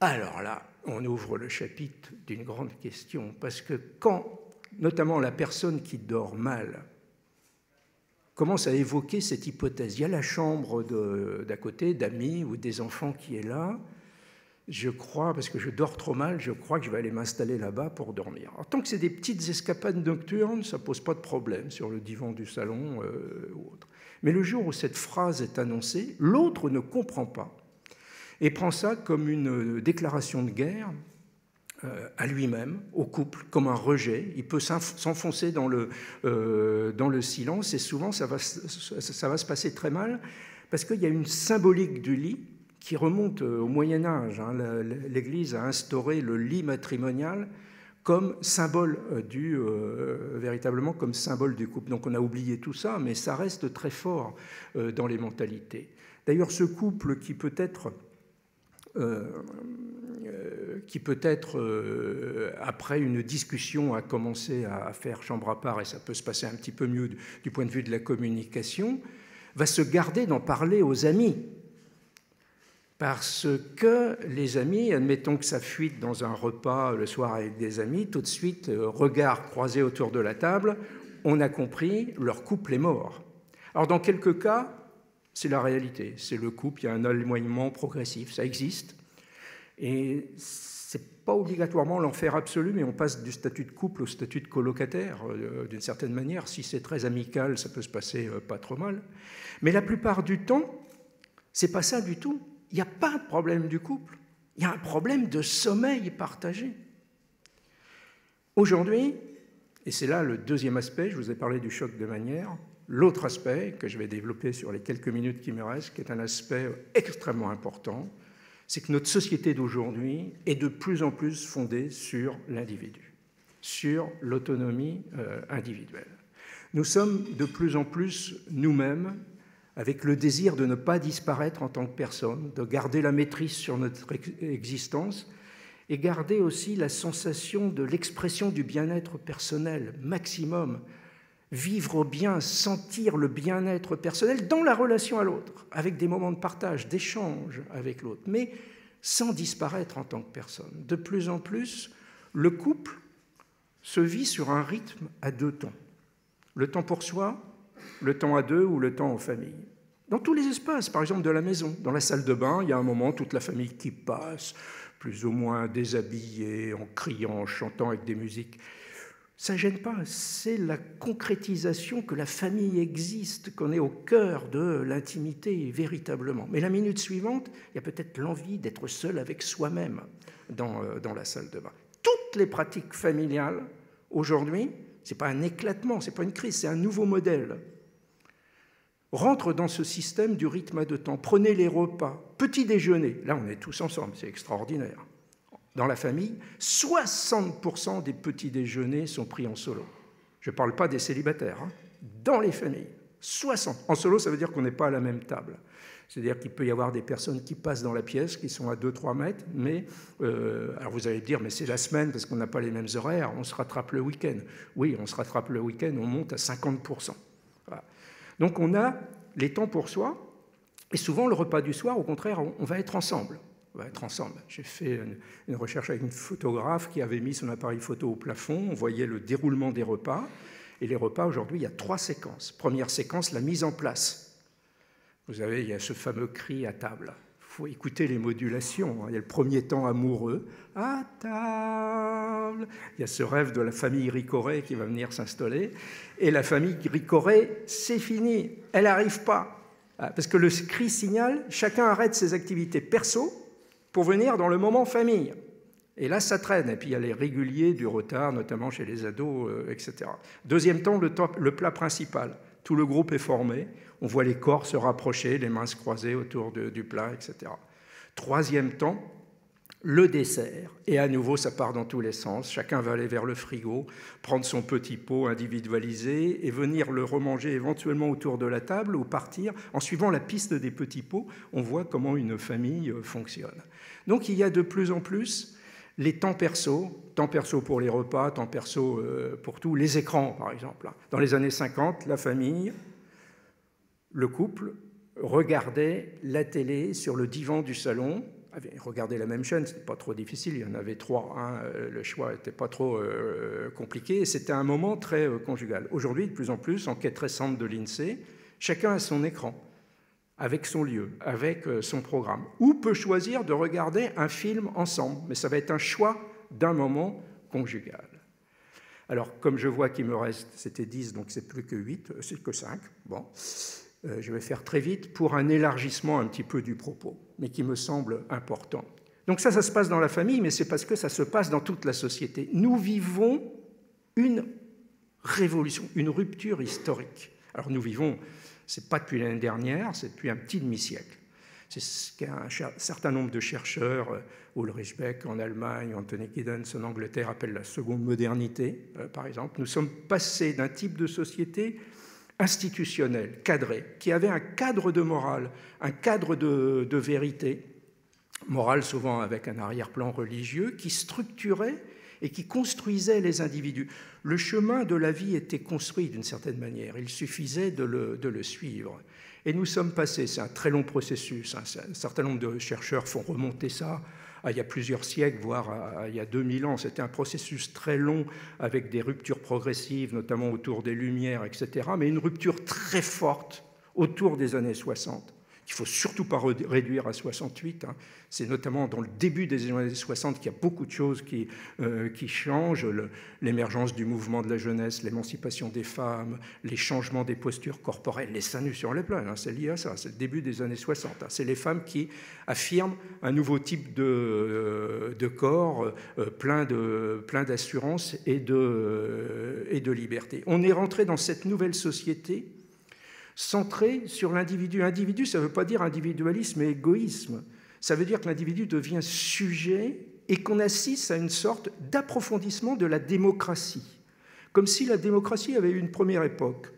Alors là, on ouvre le chapitre d'une grande question, parce que quand, notamment la personne qui dort mal, commence à évoquer cette hypothèse. Il y a la chambre d'à côté d'amis ou des enfants qui est là. Je crois, parce que je dors trop mal, je crois que je vais aller m'installer là-bas pour dormir. Alors, tant que c'est des petites escapades nocturnes, ça pose pas de problème sur le divan du salon euh, ou autre. Mais le jour où cette phrase est annoncée, l'autre ne comprend pas et prend ça comme une déclaration de guerre euh, à lui-même, au couple, comme un rejet. Il peut s'enfoncer dans, le, euh, dans le silence et souvent ça va, ça va se passer très mal parce qu'il y a une symbolique du lit qui remonte euh, au Moyen Âge. Hein. L'Église a instauré le lit matrimonial comme symbole du véritablement comme symbole du couple. Donc on a oublié tout ça, mais ça reste très fort dans les mentalités. D'ailleurs, ce couple qui peut être euh, qui peut-être, euh, après une discussion, a commencé à faire chambre à part, et ça peut se passer un petit peu mieux du point de vue de la communication, va se garder d'en parler aux amis. Parce que les amis, admettons que ça fuite dans un repas le soir avec des amis, tout de suite, euh, regard croisé autour de la table, on a compris, leur couple est mort. Alors dans quelques cas, c'est la réalité, c'est le couple, il y a un éloignement progressif, ça existe. Et c'est pas obligatoirement l'enfer absolu, mais on passe du statut de couple au statut de colocataire, euh, d'une certaine manière. Si c'est très amical, ça peut se passer euh, pas trop mal. Mais la plupart du temps, c'est pas ça du tout. Il n'y a pas de problème du couple. Il y a un problème de sommeil partagé. Aujourd'hui, et c'est là le deuxième aspect, je vous ai parlé du choc de manière, l'autre aspect que je vais développer sur les quelques minutes qui me restent, qui est un aspect extrêmement important, c'est que notre société d'aujourd'hui est de plus en plus fondée sur l'individu, sur l'autonomie euh, individuelle. Nous sommes de plus en plus nous-mêmes avec le désir de ne pas disparaître en tant que personne, de garder la maîtrise sur notre existence et garder aussi la sensation de l'expression du bien-être personnel maximum vivre bien, sentir le bien-être personnel dans la relation à l'autre, avec des moments de partage, d'échange avec l'autre, mais sans disparaître en tant que personne. De plus en plus, le couple se vit sur un rythme à deux temps. Le temps pour soi, le temps à deux ou le temps en famille. Dans tous les espaces, par exemple de la maison, dans la salle de bain, il y a un moment, toute la famille qui passe, plus ou moins déshabillée, en criant, en chantant avec des musiques ça ne gêne pas, c'est la concrétisation que la famille existe, qu'on est au cœur de l'intimité véritablement. Mais la minute suivante, il y a peut-être l'envie d'être seul avec soi-même dans, euh, dans, la salle de bain. Toutes les pratiques familiales, aujourd'hui, ce n'est pas un éclatement, ce n'est pas une crise, c'est un nouveau modèle. Rentre dans ce système du rythme à deux temps. Prenez les repas, petit déjeuner. Là, on est tous ensemble, c'est extraordinaire dans la famille, 60% des petits déjeuners sont pris en solo. Je ne parle pas des célibataires, hein. dans les familles. 60. En solo, ça veut dire qu'on n'est pas à la même table. C'est-à-dire qu'il peut y avoir des personnes qui passent dans la pièce, qui sont à 2-3 mètres, mais euh, alors vous allez dire, mais c'est la semaine parce qu'on n'a pas les mêmes horaires, on se rattrape le week-end. Oui, on se rattrape le week-end, on monte à 50%. Donc on a les temps pour soi, et souvent le repas du soir, au contraire, on va être ensemble. On va être ensemble. J'ai fait une, recherche avec une photographe qui avait mis son appareil photo au plafond, on voyait le déroulement des repas, et les repas, aujourd'hui, il y a trois séquences. Première séquence, la mise en place vous savez, il y a ce fameux cri à table. Faut écouter les modulations. Hein. Il y a le premier temps amoureux, à table. Il y a ce rêve de la famille Ricoré qui va venir s'installer. Et la famille Ricoré, c'est fini. Elle n'arrive pas. Ah, parce que le cri signale, chacun arrête ses activités perso pour venir dans le moment famille. Et là, ça traîne. Et puis, il y a les réguliers du retard, notamment chez les ados, euh, etc. Deuxième temps, le plat principal. Tout le groupe est formé. On voit les corps se rapprocher, les mains se croiser autour du plat, etc. Troisième temps, le dessert. Et à nouveau, ça part dans tous les sens. Chacun va aller vers le frigo, prendre son petit pot individualisé et venir le remanger éventuellement autour de la table ou partir. En suivant la piste des petits pots, on voit comment une famille euh, fonctionne. Donc il y a de plus en plus les temps perso, temps perso pour les repas, temps perso euh, pour tout, les écrans par exemple. Dans les années 50, la famille, le couple regardait la télé sur le divan du salon, regardait la même chaîne, ce n'était pas trop difficile, il y en avait trois, euh, le choix n'était pas trop euh, compliqué, et c'était un moment très euh, conjugal. Aujourd'hui, de plus en plus, enquête récente de l'INSEE, chacun a son écran, avec son lieu, avec son programme, ou peut choisir de regarder un film ensemble, mais ça va être un choix d'un moment conjugal. Alors, comme je vois qu'il me reste, c'était 10, donc c'est plus que 8, c'est que 5, bon. Euh, je vais faire très vite, pour un élargissement un petit peu du propos, mais qui me semble important. Donc ça, ça se passe dans la famille, mais c'est parce que ça se passe dans toute la société. Nous vivons une révolution, une rupture historique. Alors nous vivons, c'est pas depuis l'année dernière, c'est depuis un petit demi-siècle. C'est ce qu'un certain nombre de chercheurs, euh, Ulrich Beck en Allemagne, Anthony Giddens en Angleterre, appellent la seconde modernité, euh, par exemple. Nous sommes passés d'un type de société institutionnel, cadré, qui avait un cadre de morale, un cadre de, vérité, morale souvent avec un arrière-plan religieux, qui structurait et qui construisait les individus. Le chemin de la vie était construit d'une certaine manière, il suffisait de le, de le suivre. Et nous sommes passés, c'est un très long processus, un certain nombre de chercheurs font remonter ça il y a plusieurs siècles, voire il y a 2000 ans. C'était un processus très long avec des ruptures progressives, notamment autour des Lumières, etc. Mais une rupture très forte autour des années 60 qu'il ne faut surtout pas réduire à 68. Hein. C'est notamment dans le début des années 60 qu'il y a beaucoup de choses qui, euh, changent. L'émergence du mouvement de la jeunesse, l'émancipation des femmes, les changements des postures corporelles, les seins nus sur les plaines, hein, c'est lié à ça. C'est le début des années 60. Hein. C'est les femmes qui affirment un nouveau type de, euh, de corps euh, plein d'assurance et, de, et de liberté. On est rentré dans cette nouvelle société centré sur l'individu. Individu, ça ne veut pas dire individualisme et égoïsme. Ça veut dire que l'individu devient sujet et qu'on assiste à une sorte d'approfondissement de la démocratie. Comme si la démocratie avait eu une première époque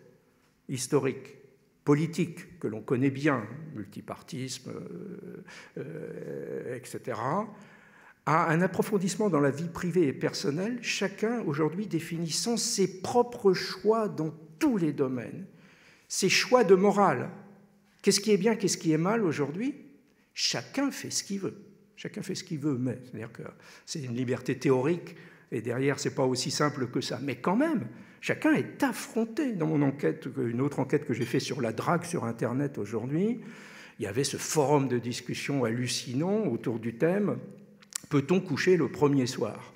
historique, politique, que l'on connaît bien, multipartisme, euh, euh, etc., à un approfondissement dans la vie privée et personnelle, chacun aujourd'hui définissant ses propres choix dans tous les domaines ces choix de morale. Qu'est-ce qui est bien, qu'est-ce qui est mal aujourd'hui? Chacun fait ce qu'il veut. Chacun fait ce qu'il veut, mais c'est-à-dire que c'est une liberté théorique et derrière c'est pas aussi simple que ça. Mais quand même, chacun est affronté. Dans mon enquête, une autre enquête que j'ai faite sur la drague sur Internet aujourd'hui, il y avait ce forum de discussion hallucinant autour du thème Peut-on coucher le premier soir?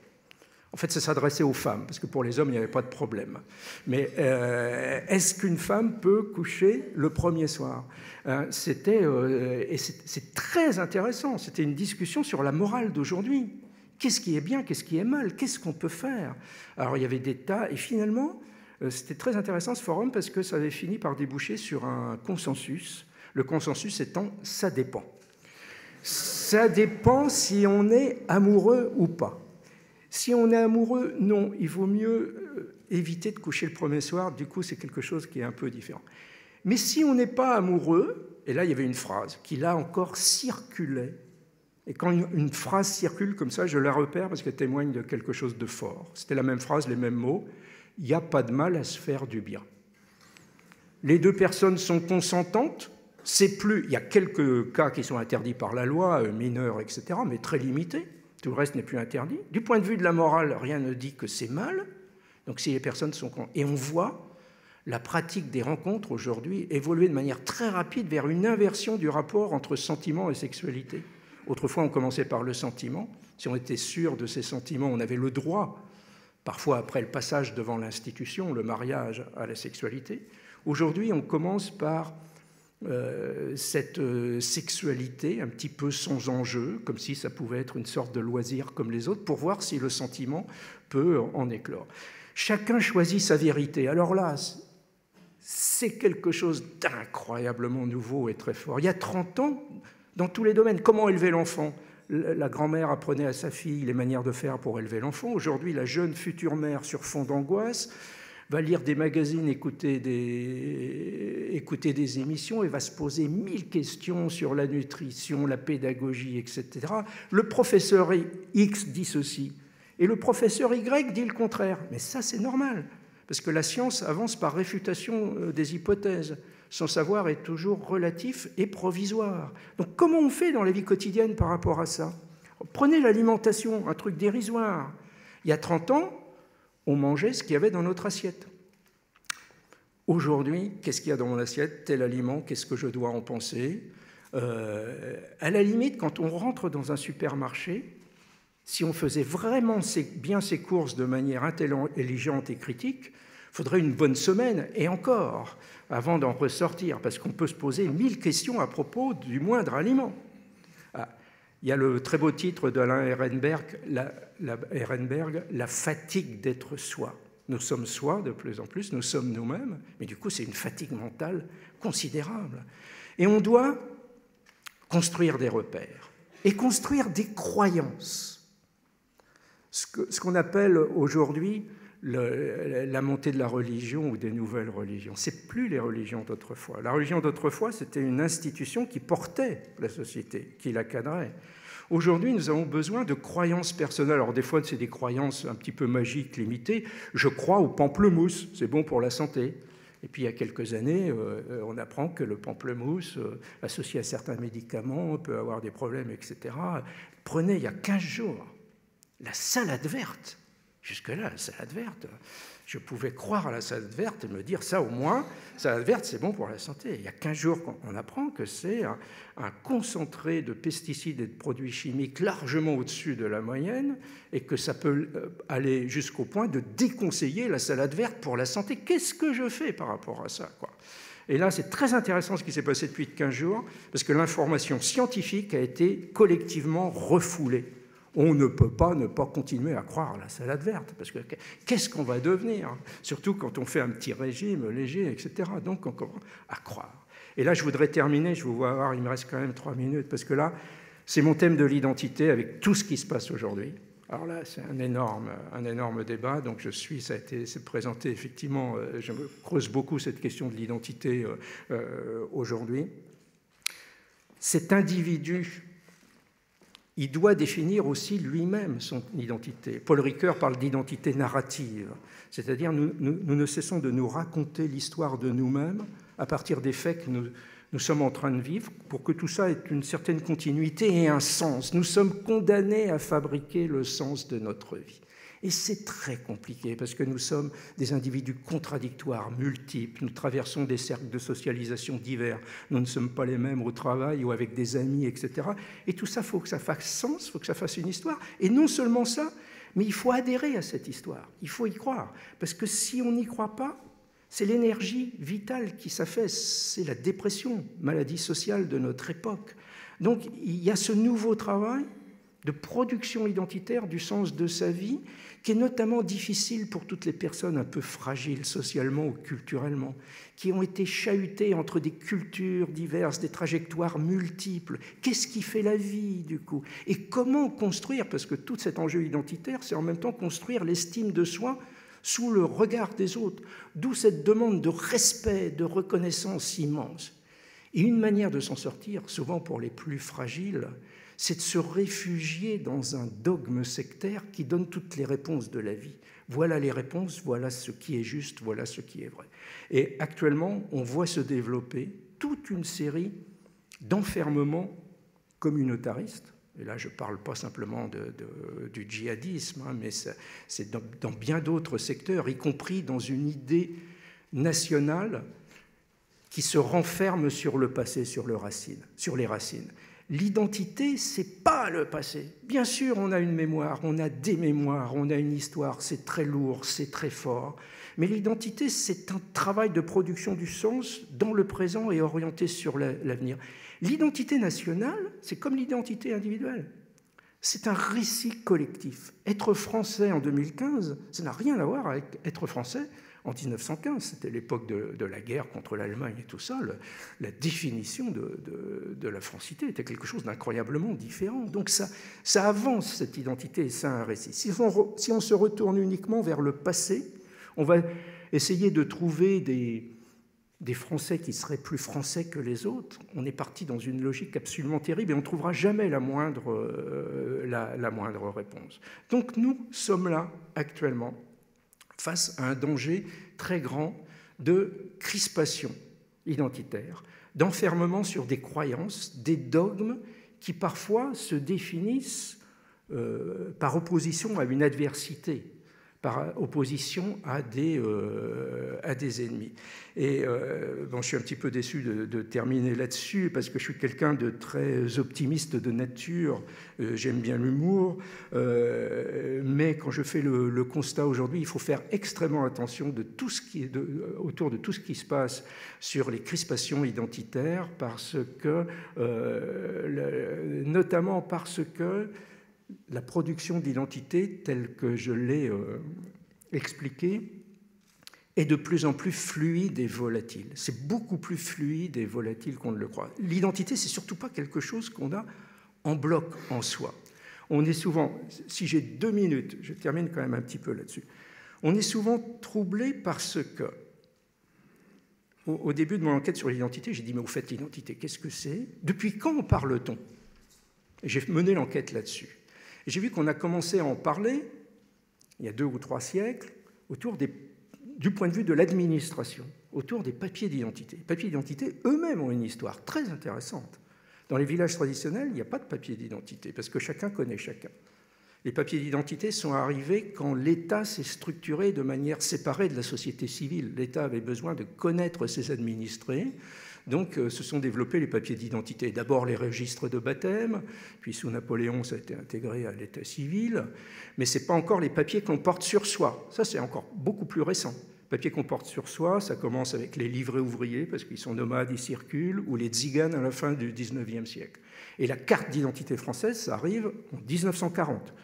En fait, ça s'adressait aux femmes, parce que pour les hommes, il n'y avait pas de problème. Mais euh, est-ce qu'une femme peut coucher le premier soir? Euh, C'était euh, et c'est très intéressant. C'était une discussion sur la morale d'aujourd'hui. Qu'est-ce qui est bien Qu'est-ce qui est mal? Qu'est-ce qu'on peut faire? Alors, il y avait des tas, et finalement, c'était très intéressant ce forum parce que ça avait fini par déboucher sur un consensus. Le consensus étant ça dépend. Ça dépend si on est amoureux ou pas. Si on est amoureux, non, il vaut mieux euh, éviter de coucher le premier soir, du coup c'est quelque chose qui est un peu différent. Mais si on n'est pas amoureux, et là il y avait une phrase qui là encore circulait, et quand une, phrase circule comme ça, je la repère parce qu'elle témoigne de quelque chose de fort. C'était la même phrase, les mêmes mots. Il n'y a pas de mal à se faire du bien. Les deux personnes sont consentantes. C'est plus. Il y a quelques cas qui sont interdits par la loi, euh, mineurs, etc., mais très limités. Tout le reste n'est plus interdit. Du point de vue de la morale, rien ne dit que c'est mal. Donc si les personnes sont... Et on voit la pratique des rencontres aujourd'hui évoluer de manière très rapide vers une inversion du rapport entre sentiment et sexualité. Autrefois, on commençait par le sentiment. Si on était sûr de ces sentiments, on avait le droit, parfois après le passage devant l'institution, le mariage à la sexualité. Aujourd'hui, on commence par euh, cette euh, sexualité un petit peu sans enjeu, comme si ça pouvait être une sorte de loisir comme les autres, pour voir si le sentiment peut en éclore. Chacun choisit sa vérité. Alors là, c'est quelque chose d'incroyablement nouveau et très fort. Il y a 30 ans, dans tous les domaines, comment élever l'enfant? La grand-mère apprenait à sa fille les manières de faire pour élever l'enfant. Aujourd'hui, la jeune future mère, sur fond d'angoisse, va lire des magazines, écouter des, émissions et va se poser mille questions sur la nutrition, la pédagogie, etc. Le professeur X dit ceci et le professeur Y dit le contraire. Mais ça, c'est normal, parce que la science avance par réfutation euh, des hypothèses. Son savoir est toujours relatif et provisoire. Donc comment on fait dans la vie quotidienne par rapport à ça? Prenez l'alimentation, un truc dérisoire. Il y a 30 ans, on mangeait ce qu'il y avait dans notre assiette. Aujourd'hui, qu'est-ce qu'il y a dans mon assiette? Tel aliment, qu'est-ce que je dois en penser? Euh, À la limite, quand on rentre dans un supermarché, si on faisait vraiment bien ses courses de manière intelligente et critique, il faudrait une bonne semaine, et encore, avant d'en ressortir, parce qu'on peut se poser mille questions à propos du moindre aliment. Il y a le très beau titre d'Alain Ehrenberg la, Ehrenberg, la fatigue d'être soi. Nous sommes soi de plus en plus, nous sommes nous-mêmes, mais du coup c'est une fatigue mentale considérable. Et on doit construire des repères et construire des croyances ce qu'on appelle aujourd'hui la montée de la religion ou des nouvelles religions. C'est plus les religions d'autrefois. La religion d'autrefois, c'était une institution qui portait la société, qui la cadrait. Aujourd'hui, nous avons besoin de croyances personnelles. Alors, des fois, c'est des croyances un petit peu magiques, limitées. Je crois au pamplemousse, c'est bon pour la santé. Et puis, il y a quelques années, euh, on apprend que le pamplemousse, euh, associé à certains médicaments, peut avoir des problèmes, etc. Prenez, il y a 15 jours, la salade verte. Jusque-là, la salade verte, je pouvais croire à la salade verte et me dire ça au moins, salade verte, c'est bon pour la santé. Il y a 15 jours qu'on apprend que c'est un, concentré de pesticides et de produits chimiques largement au-dessus de la moyenne et que ça peut euh, aller jusqu'au point de déconseiller la salade verte pour la santé. Qu'est-ce que je fais par rapport à ça et là, c'est très intéressant ce qui s'est passé depuis 15 jours, parce que l'information scientifique a été collectivement refoulée on ne peut pas ne pas continuer à croire à la salade verte, parce que qu'est-ce qu'on va devenir Surtout quand on fait un petit régime léger, etc. Donc on commence à croire. Et là, je voudrais terminer, je vous vois voir, il me reste quand même trois minutes, parce que là, c'est mon thème de l'identité avec tout ce qui se passe aujourd'hui. Alors là, c'est un énorme, un énorme débat. Donc je suis, ça a été présenté effectivement, euh, je me creuse beaucoup cette question de l'identité euh, euh, aujourd'hui. Cet individu il doit définir aussi lui-même son identité. Paul Ricoeur parle d'identité narrative, c'est-à-dire nous, nous, ne cessons de nous raconter l'histoire de nous-mêmes à partir des faits que nous, nous sommes en train de vivre pour que tout ça ait une certaine continuité et un sens. Nous sommes condamnés à fabriquer le sens de notre vie. Et c'est très compliqué parce que nous sommes des individus contradictoires, multiples. Nous traversons des cercles de socialisation divers. Nous ne sommes pas les mêmes au travail ou avec des amis, etc. Et tout ça, il faut que ça fasse sens, il faut que ça fasse une histoire. Et non seulement ça, mais il faut adhérer à cette histoire. Il faut y croire. Parce que si on n'y croit pas, c'est l'énergie vitale qui s'affaisse. C'est la dépression, maladie sociale de notre époque. Donc il y a ce nouveau travail de production identitaire du sens de sa vie qui est notamment difficile pour toutes les personnes un peu fragiles socialement ou culturellement, qui ont été chahutées entre des cultures diverses, des trajectoires multiples. Qu'est-ce qui fait la vie, du coup? Et comment construire, parce que tout cet enjeu identitaire, c'est en même temps construire l'estime de soi sous le regard des autres, d'où cette demande de respect, de reconnaissance immense. Et une manière de s'en sortir, souvent pour les plus fragiles, c'est de se réfugier dans un dogme sectaire qui donne toutes les réponses de la vie. Voilà les réponses, voilà ce qui est juste, voilà ce qui est vrai. Et actuellement, on voit se développer toute une série d'enfermements communautaristes. Et là, je ne parle pas simplement du djihadisme, hein, mais c'est dans, bien d'autres secteurs, y compris dans une idée nationale qui se renferme sur le passé, sur les racines. L'identité, c'est pas le passé. Bien sûr, on a une mémoire, on a des mémoires, on a une histoire, c'est très lourd, c'est très fort. Mais l'identité, c'est un travail de production du sens dans le présent et orienté sur l'avenir. L'identité nationale, c'est comme l'identité individuelle. C'est un récit collectif. Être français en 2015, ça n'a rien à voir avec être français en 1915, c'était l'époque de, la guerre contre l'Allemagne et tout ça, la définition de, la francité était quelque chose d'incroyablement différent. Donc ça, ça avance cette identité et ça un récit. Si on, se retourne uniquement vers le passé, on va essayer de trouver des, des Français qui seraient plus français que les autres, on est parti dans une logique absolument terrible et on ne trouvera jamais la moindre, euh, la moindre réponse. Donc nous sommes là actuellement face à un danger très grand de crispation identitaire, d'enfermement sur des croyances, des dogmes qui parfois se définissent euh, par opposition à une adversité par opposition à des, euh, à des ennemis. Et euh, bon, je suis un petit peu déçu de, terminer là-dessus parce que je suis quelqu'un de très optimiste de nature. Euh, j'aime bien l'humour, mais quand je fais le, constat aujourd'hui, il faut faire extrêmement attention de tout ce qui est autour de tout ce qui se passe sur les crispations identitaires, parce que, notamment parce que la production d'identité, telle que je l'ai euh, expliquée, est de plus en plus fluide et volatile. C'est beaucoup plus fluide et volatile qu'on ne le croit. L'identité, c'est surtout pas quelque chose qu'on a en bloc en soi. On est souvent, si j'ai deux minutes, je termine quand même un petit peu là-dessus. On est souvent troublé parce que, au, début de mon enquête sur l'identité, j'ai dit mais au fait l'identité, qu'est-ce que c'est? Depuis quand parle-t-on? J'ai mené l'enquête là-dessus j'ai vu qu'on a commencé à en parler, il y a deux ou trois siècles, autour du point de vue de l'administration, autour des papiers d'identité. Les papiers d'identité eux-mêmes ont une histoire très intéressante. Dans les villages traditionnels, il n'y a pas de papiers d'identité, parce que chacun connaît chacun. Les papiers d'identité sont arrivés quand l'État s'est structuré de manière séparée de la société civile. L'État avait besoin de connaître ses administrés, donc euh, se sont développés les papiers d'identité. D'abord les registres de baptême, puis sous Napoléon ça a été intégré à l'état civil, mais ce n'est pas encore les papiers qu'on porte sur soi. Ça c'est encore beaucoup plus récent. Papiers qu'on porte sur soi, ça commence avec les livrets ouvriers, parce qu'ils sont nomades, ils circulent, ou les tziganes à la fin du 19e siècle. Et la carte d'identité française, ça arrive en 1940,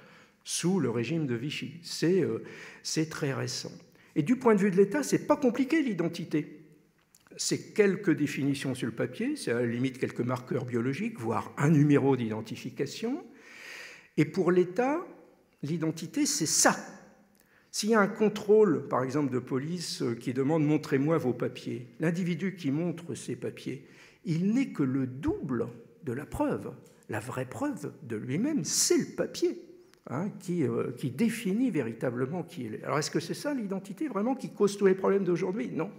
sous le régime de Vichy. Euh, c'est très récent. Et du point de vue de l'État, c'est pas compliqué l'identité c'est quelques définitions sur le papier, c'est à la limite quelques marqueurs biologiques, voire un numéro d'identification. Et pour l'État, l'identité, c'est ça. S'il y a un contrôle, par exemple, de police euh, qui demande montrez-moi vos papiers, l'individu qui montre ses papiers, il n'est que le double de la preuve. La vraie preuve de lui-même, c'est le papier. Hein, qui, euh, qui, définit véritablement qui il est. Alors est-ce que c'est ça l'identité vraiment qui cause tous les problèmes d'aujourd'hui? Non.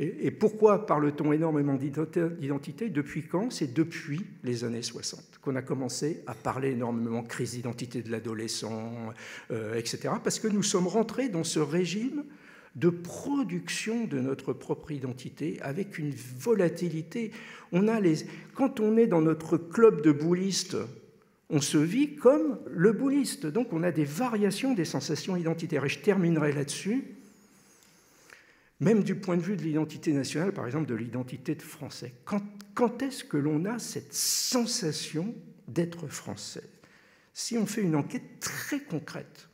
Et, pourquoi parle-t-on énormément d'identité? Depuis quand? C'est depuis les années 60 qu'on a commencé à parler énormément crise d'identité de l'adolescent, euh, etc. Parce que nous sommes rentrés dans ce régime de production de notre propre identité avec une volatilité. On a les... Quand on est dans notre club de boulistes, on se vit comme le bouliste. Donc on a des variations des sensations identitaires. Et je terminerai là-dessus. Même du point de vue de l'identité nationale, par exemple de l'identité de français. Quand, est-ce que l'on a cette sensation d'être français? Si on fait une enquête très concrète,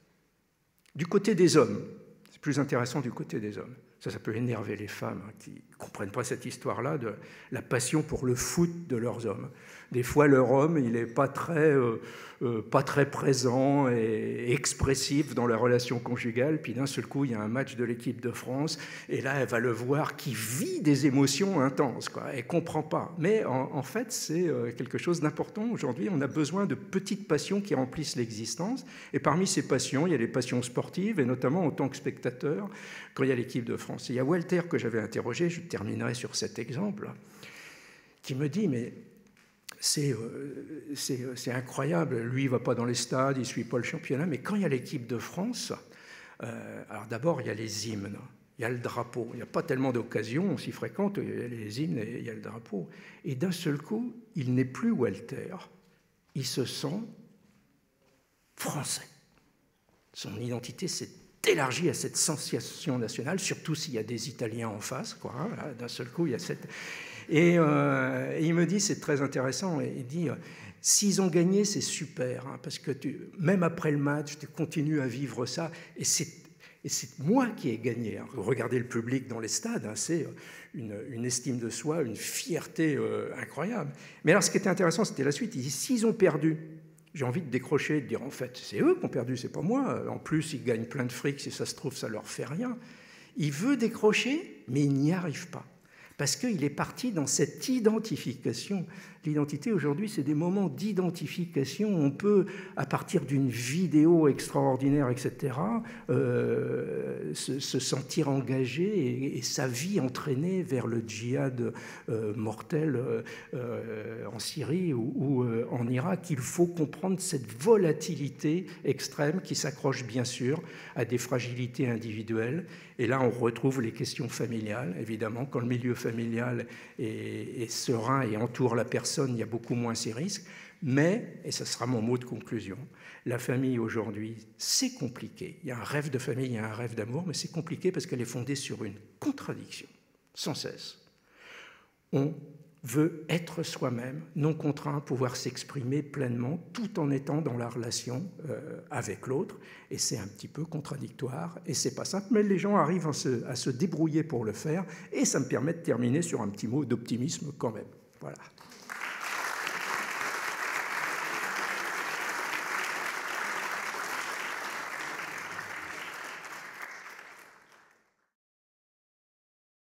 du côté des hommes, c'est plus intéressant du côté des hommes, Ça, ça peut énerver les femmes hein, qui ne comprennent pas cette histoire-là de la passion pour le foot de leurs hommes. Des fois, leur homme, il n'est pas très, euh, euh, pas très présent et expressif dans la relation conjugale. Puis d'un seul coup, il y a un match de l'équipe de France, et là, elle va le voir qui vit des émotions intenses. Elle ne comprend pas. Mais en, fait, c'est euh, quelque chose d'important. Aujourd'hui, on a besoin de petites passions qui remplissent l'existence. Et parmi ces passions, il y a les passions sportives, et notamment en tant que spectateur, quand il y a l'équipe de France. Il y a Walter que j'avais interrogé, terminerai sur cet exemple, qui me dit, mais euh, euh, c'est incroyable. Lui, il ne va pas dans les stades, il suit pas le championnat, mais quand il y a l'équipe de France, euh, alors d'abord, il y a les hymnes, il y a le drapeau. Il n'y a pas tellement d'occasions aussi fréquentes, il y a les hymnes et il y a le drapeau. Et d'un seul coup, il n'est plus Walter, il se sent français. Son identité s'est élargie à cette sensation nationale, surtout s'il y a des Italiens en face. Hein, d'un seul coup, il y a cette... Euh, et, il me dit, c'est très intéressant, il dit, euh, s'ils ont gagné, c'est super, hein, parce que même après le match, tu continues à vivre ça, et c'est moi qui ai gagné. Hein. Regardez le public dans les stades, c'est une, estime de soi, une fierté euh, incroyable. Mais alors, ce qui était intéressant, c'était la suite. S'ils ont perdu, j'ai envie de décrocher, de dire en fait, c'est eux qui ont perdu, c'est pas moi. En plus, ils gagnent plein de fric, si ça se trouve, ça leur fait rien. Il veut décrocher, mais il n'y arrive pas parce qu'il est parti dans cette identification. L'identité aujourd'hui, c'est des moments d'identification. On peut, à partir d'une vidéo extraordinaire, etc., euh, se, sentir engagé et, sa vie entraînée vers le djihad euh, mortel euh, en Syrie ou, en Irak. Il faut comprendre cette volatilité extrême qui s'accroche bien sûr à des fragilités individuelles. Et là, on retrouve les questions familiales, évidemment. Quand le milieu familial est, est serein et entoure la personne, il y a beaucoup moins ces risques. Mais, et ce sera mon mot de conclusion, la famille aujourd'hui, c'est compliqué. Il y a un rêve de famille, il y a un rêve d'amour, mais c'est compliqué parce qu'elle est fondée sur une contradiction, sans cesse. On veut être soi-même, non contraint, pouvoir s'exprimer pleinement tout en étant dans la relation euh, avec l'autre. Et c'est un petit peu contradictoire et c'est pas simple, mais les gens arrivent à se, à se débrouiller pour le faire. Et ça me permet de terminer sur un petit mot d'optimisme quand même. Voilà.